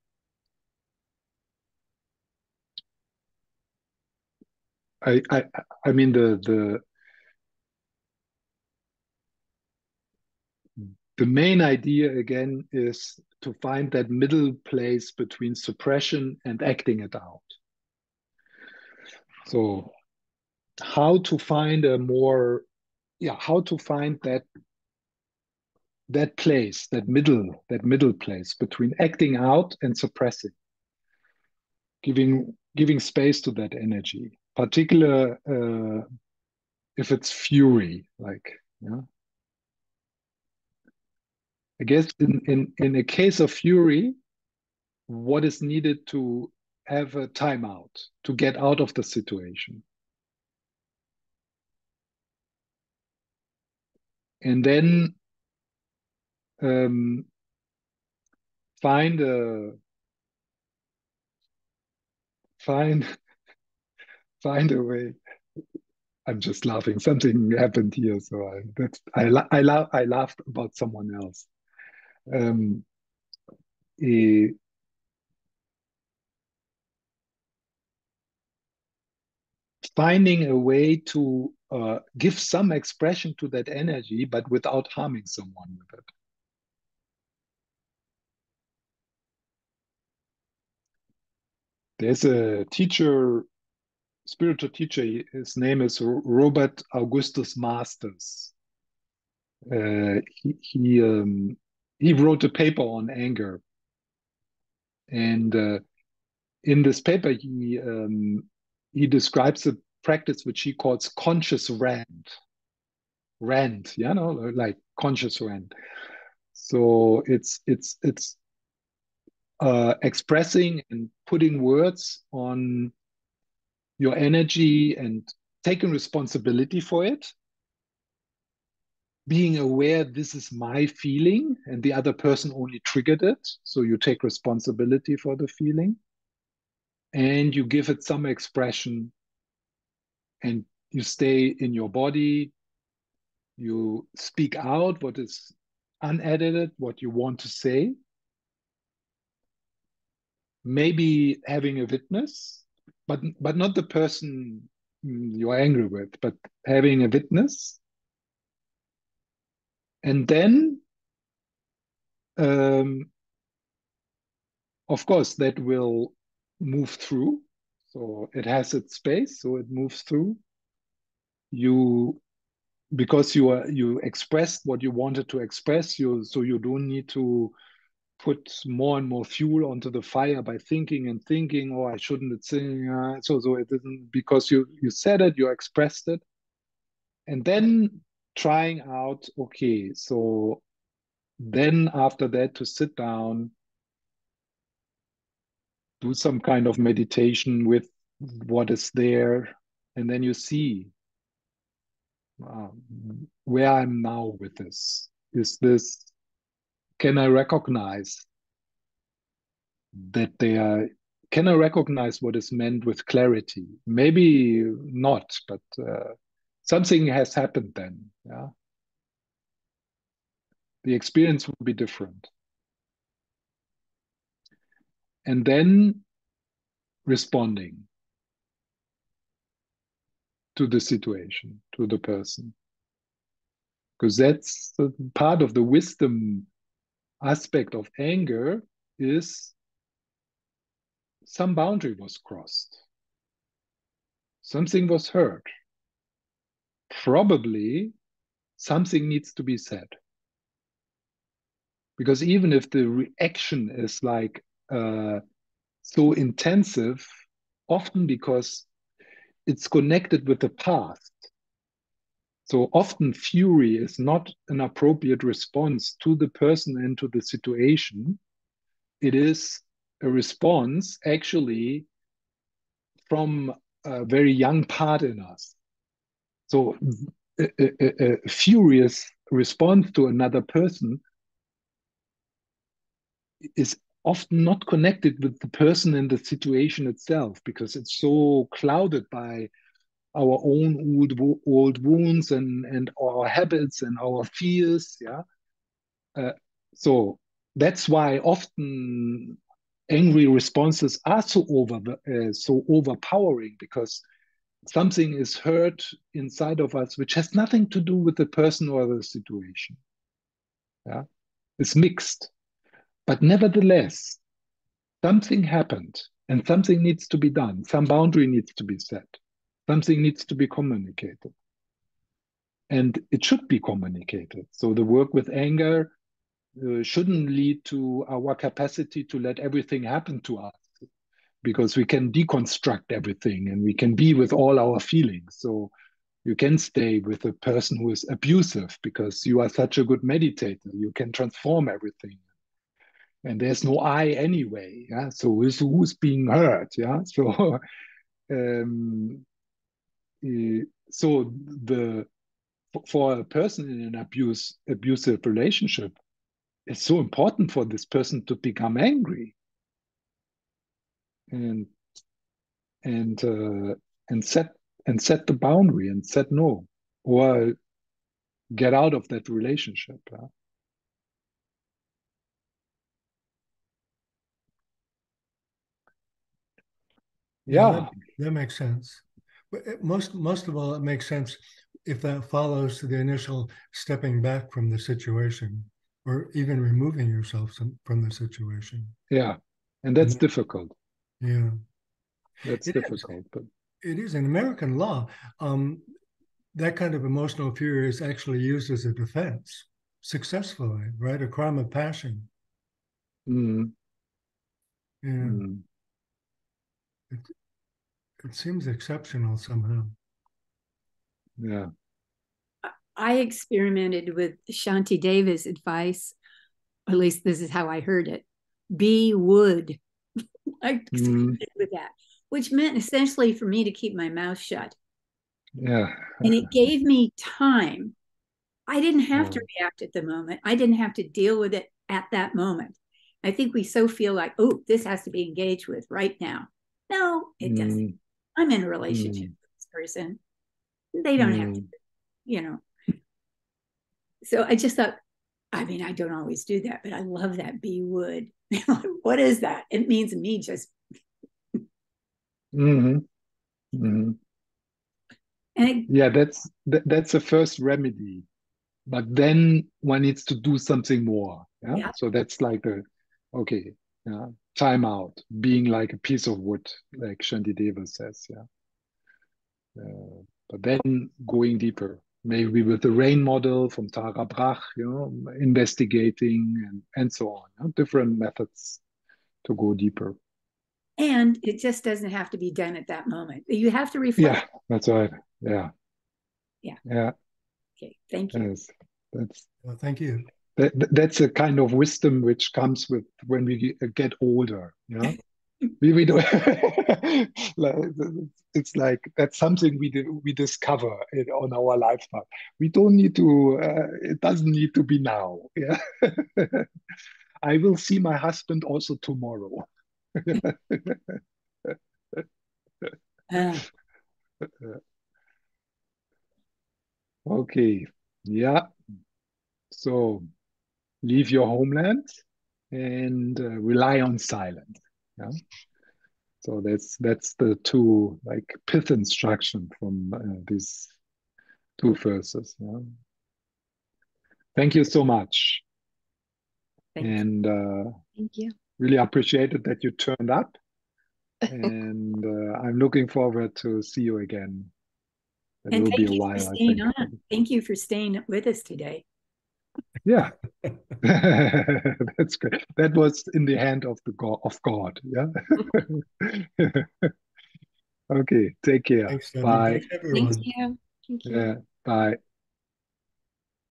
I, I, mean the the the main idea again is to find that middle place between suppression and acting it out. So how to find a more yeah how to find that that place that middle that middle place between acting out and suppressing giving giving space to that energy particular uh, if it's fury, like yeah. I guess in, in, in a case of fury, what is needed to have a timeout to get out of the situation. And then um, find a find find a way. I'm just laughing. Something happened here, so I that's I I laugh I laughed about someone else. Um, eh, finding a way to uh, give some expression to that energy, but without harming someone with it. There's a teacher, spiritual teacher, his name is Robert Augustus Masters. Uh, he he, um, he wrote a paper on anger. And uh, in this paper, he um, he describes a practice which he calls conscious rant. Rant, you know, like conscious rant. So it's it's it's uh, expressing and putting words on your energy and taking responsibility for it. Being aware this is my feeling and the other person only triggered it. So you take responsibility for the feeling and you give it some expression and you stay in your body. You speak out what is unedited what you want to say. Maybe having a witness but but not the person you're angry with but having a witness and then um, of course that will move through so it has its space, so it moves through. You because you are you expressed what you wanted to express, you so you don't need to put more and more fuel onto the fire by thinking and thinking, oh, I shouldn't sing. Uh, so so it isn't because you you said it, you expressed it, and then trying out. Okay, so then after that to sit down do some kind of meditation with what is there and then you see uh, where i'm now with this is this can i recognize that they are can i recognize what is meant with clarity? Maybe not but uh, something has happened then yeah? The experience will be different. And then responding to the situation, to the person. Because that's part of the wisdom aspect of anger is some boundary was crossed. Something was hurt. Probably something needs to be said. Because even if the reaction is like uh, so intensive, often because it's connected with the past. So often fury is not an appropriate response to the person and to the situation. It is a response actually from a very young part in us. So a, a, a furious response to another person is often not connected with the person and the situation itself because it's so clouded by our own old, old wounds and, and our habits and our fears. Yeah. Uh, so that's why often angry responses are so over uh, so overpowering because something is hurt inside of us which has nothing to do with the person or the situation yeah it's mixed but nevertheless, something happened and something needs to be done. Some boundary needs to be set. Something needs to be communicated. And it should be communicated. So the work with anger uh, shouldn't lead to our capacity to let everything happen to us because we can deconstruct everything and we can be with all our feelings. So You can stay with a person who is abusive because you are such a good meditator. You can transform everything. And there's no I anyway. Yeah. So who's, who's being hurt? Yeah. So um, so the for a person in an abuse abusive relationship, it's so important for this person to become angry. And and uh, and set and set the boundary and set no or get out of that relationship yeah? yeah, yeah that, makes sense most most of all it makes sense if that follows the initial stepping back from the situation or even removing yourself from the situation yeah and that's that, difficult yeah that's it difficult is. but it is in American law. Um, that kind of emotional fury is actually used as a defense successfully, right? A crime of passion. Mm. Yeah. Mm. It, it seems exceptional somehow. Yeah. I experimented with Shantideva's advice, at least this is how I heard it. Be wood. I experimented mm. with that which meant essentially for me to keep my mouth shut. Yeah. and it gave me time. I didn't have to react at the moment. I didn't have to deal with it at that moment. I think we so feel like, oh, this has to be engaged with right now. No, it mm. doesn't. I'm in a relationship mm. with this person. They don't mm. have to, mm. you know. So I just thought, I mean, I don't always do that, but I love that be wood. what is that? It means me just Mm-hmm. Mm-hmm. It, yeah, that's that, that's the first remedy, but then one needs to do something more. Yeah? yeah. So that's like a okay, yeah, time out, being like a piece of wood, like Shantideva says. Yeah. Uh, but then going deeper, maybe with the rain model from Tara Brach, you know, investigating and, and so on. You know, different methods to go deeper. And it just doesn't have to be done at that moment. You have to reflect. Yeah that's right. Yeah. Yeah. Yeah. Okay thank you. Yes, that's well, thank you that, that's a kind of wisdom which comes with when we get older know we, we don't it's like that's something we do, we discover it on our lifetime we don't need to uh, it doesn't need to be now yeah i will see my husband also tomorrow uh. Okay, yeah. So leave your homeland and uh, rely on silence. Yeah. So that's that's the two like pith instruction from uh, these two verses. Yeah. Thank you so much. Thank and uh, thank you really appreciated that you turned up. and uh, I'm looking forward to see you again. It and will be a while. staying on. Thank you for staying with us today. Yeah, that's great. That was in the hand of the God of God. Yeah. okay. Take care. Thanks, Bye. Thanks, Thank you. Thank you. Yeah. Bye.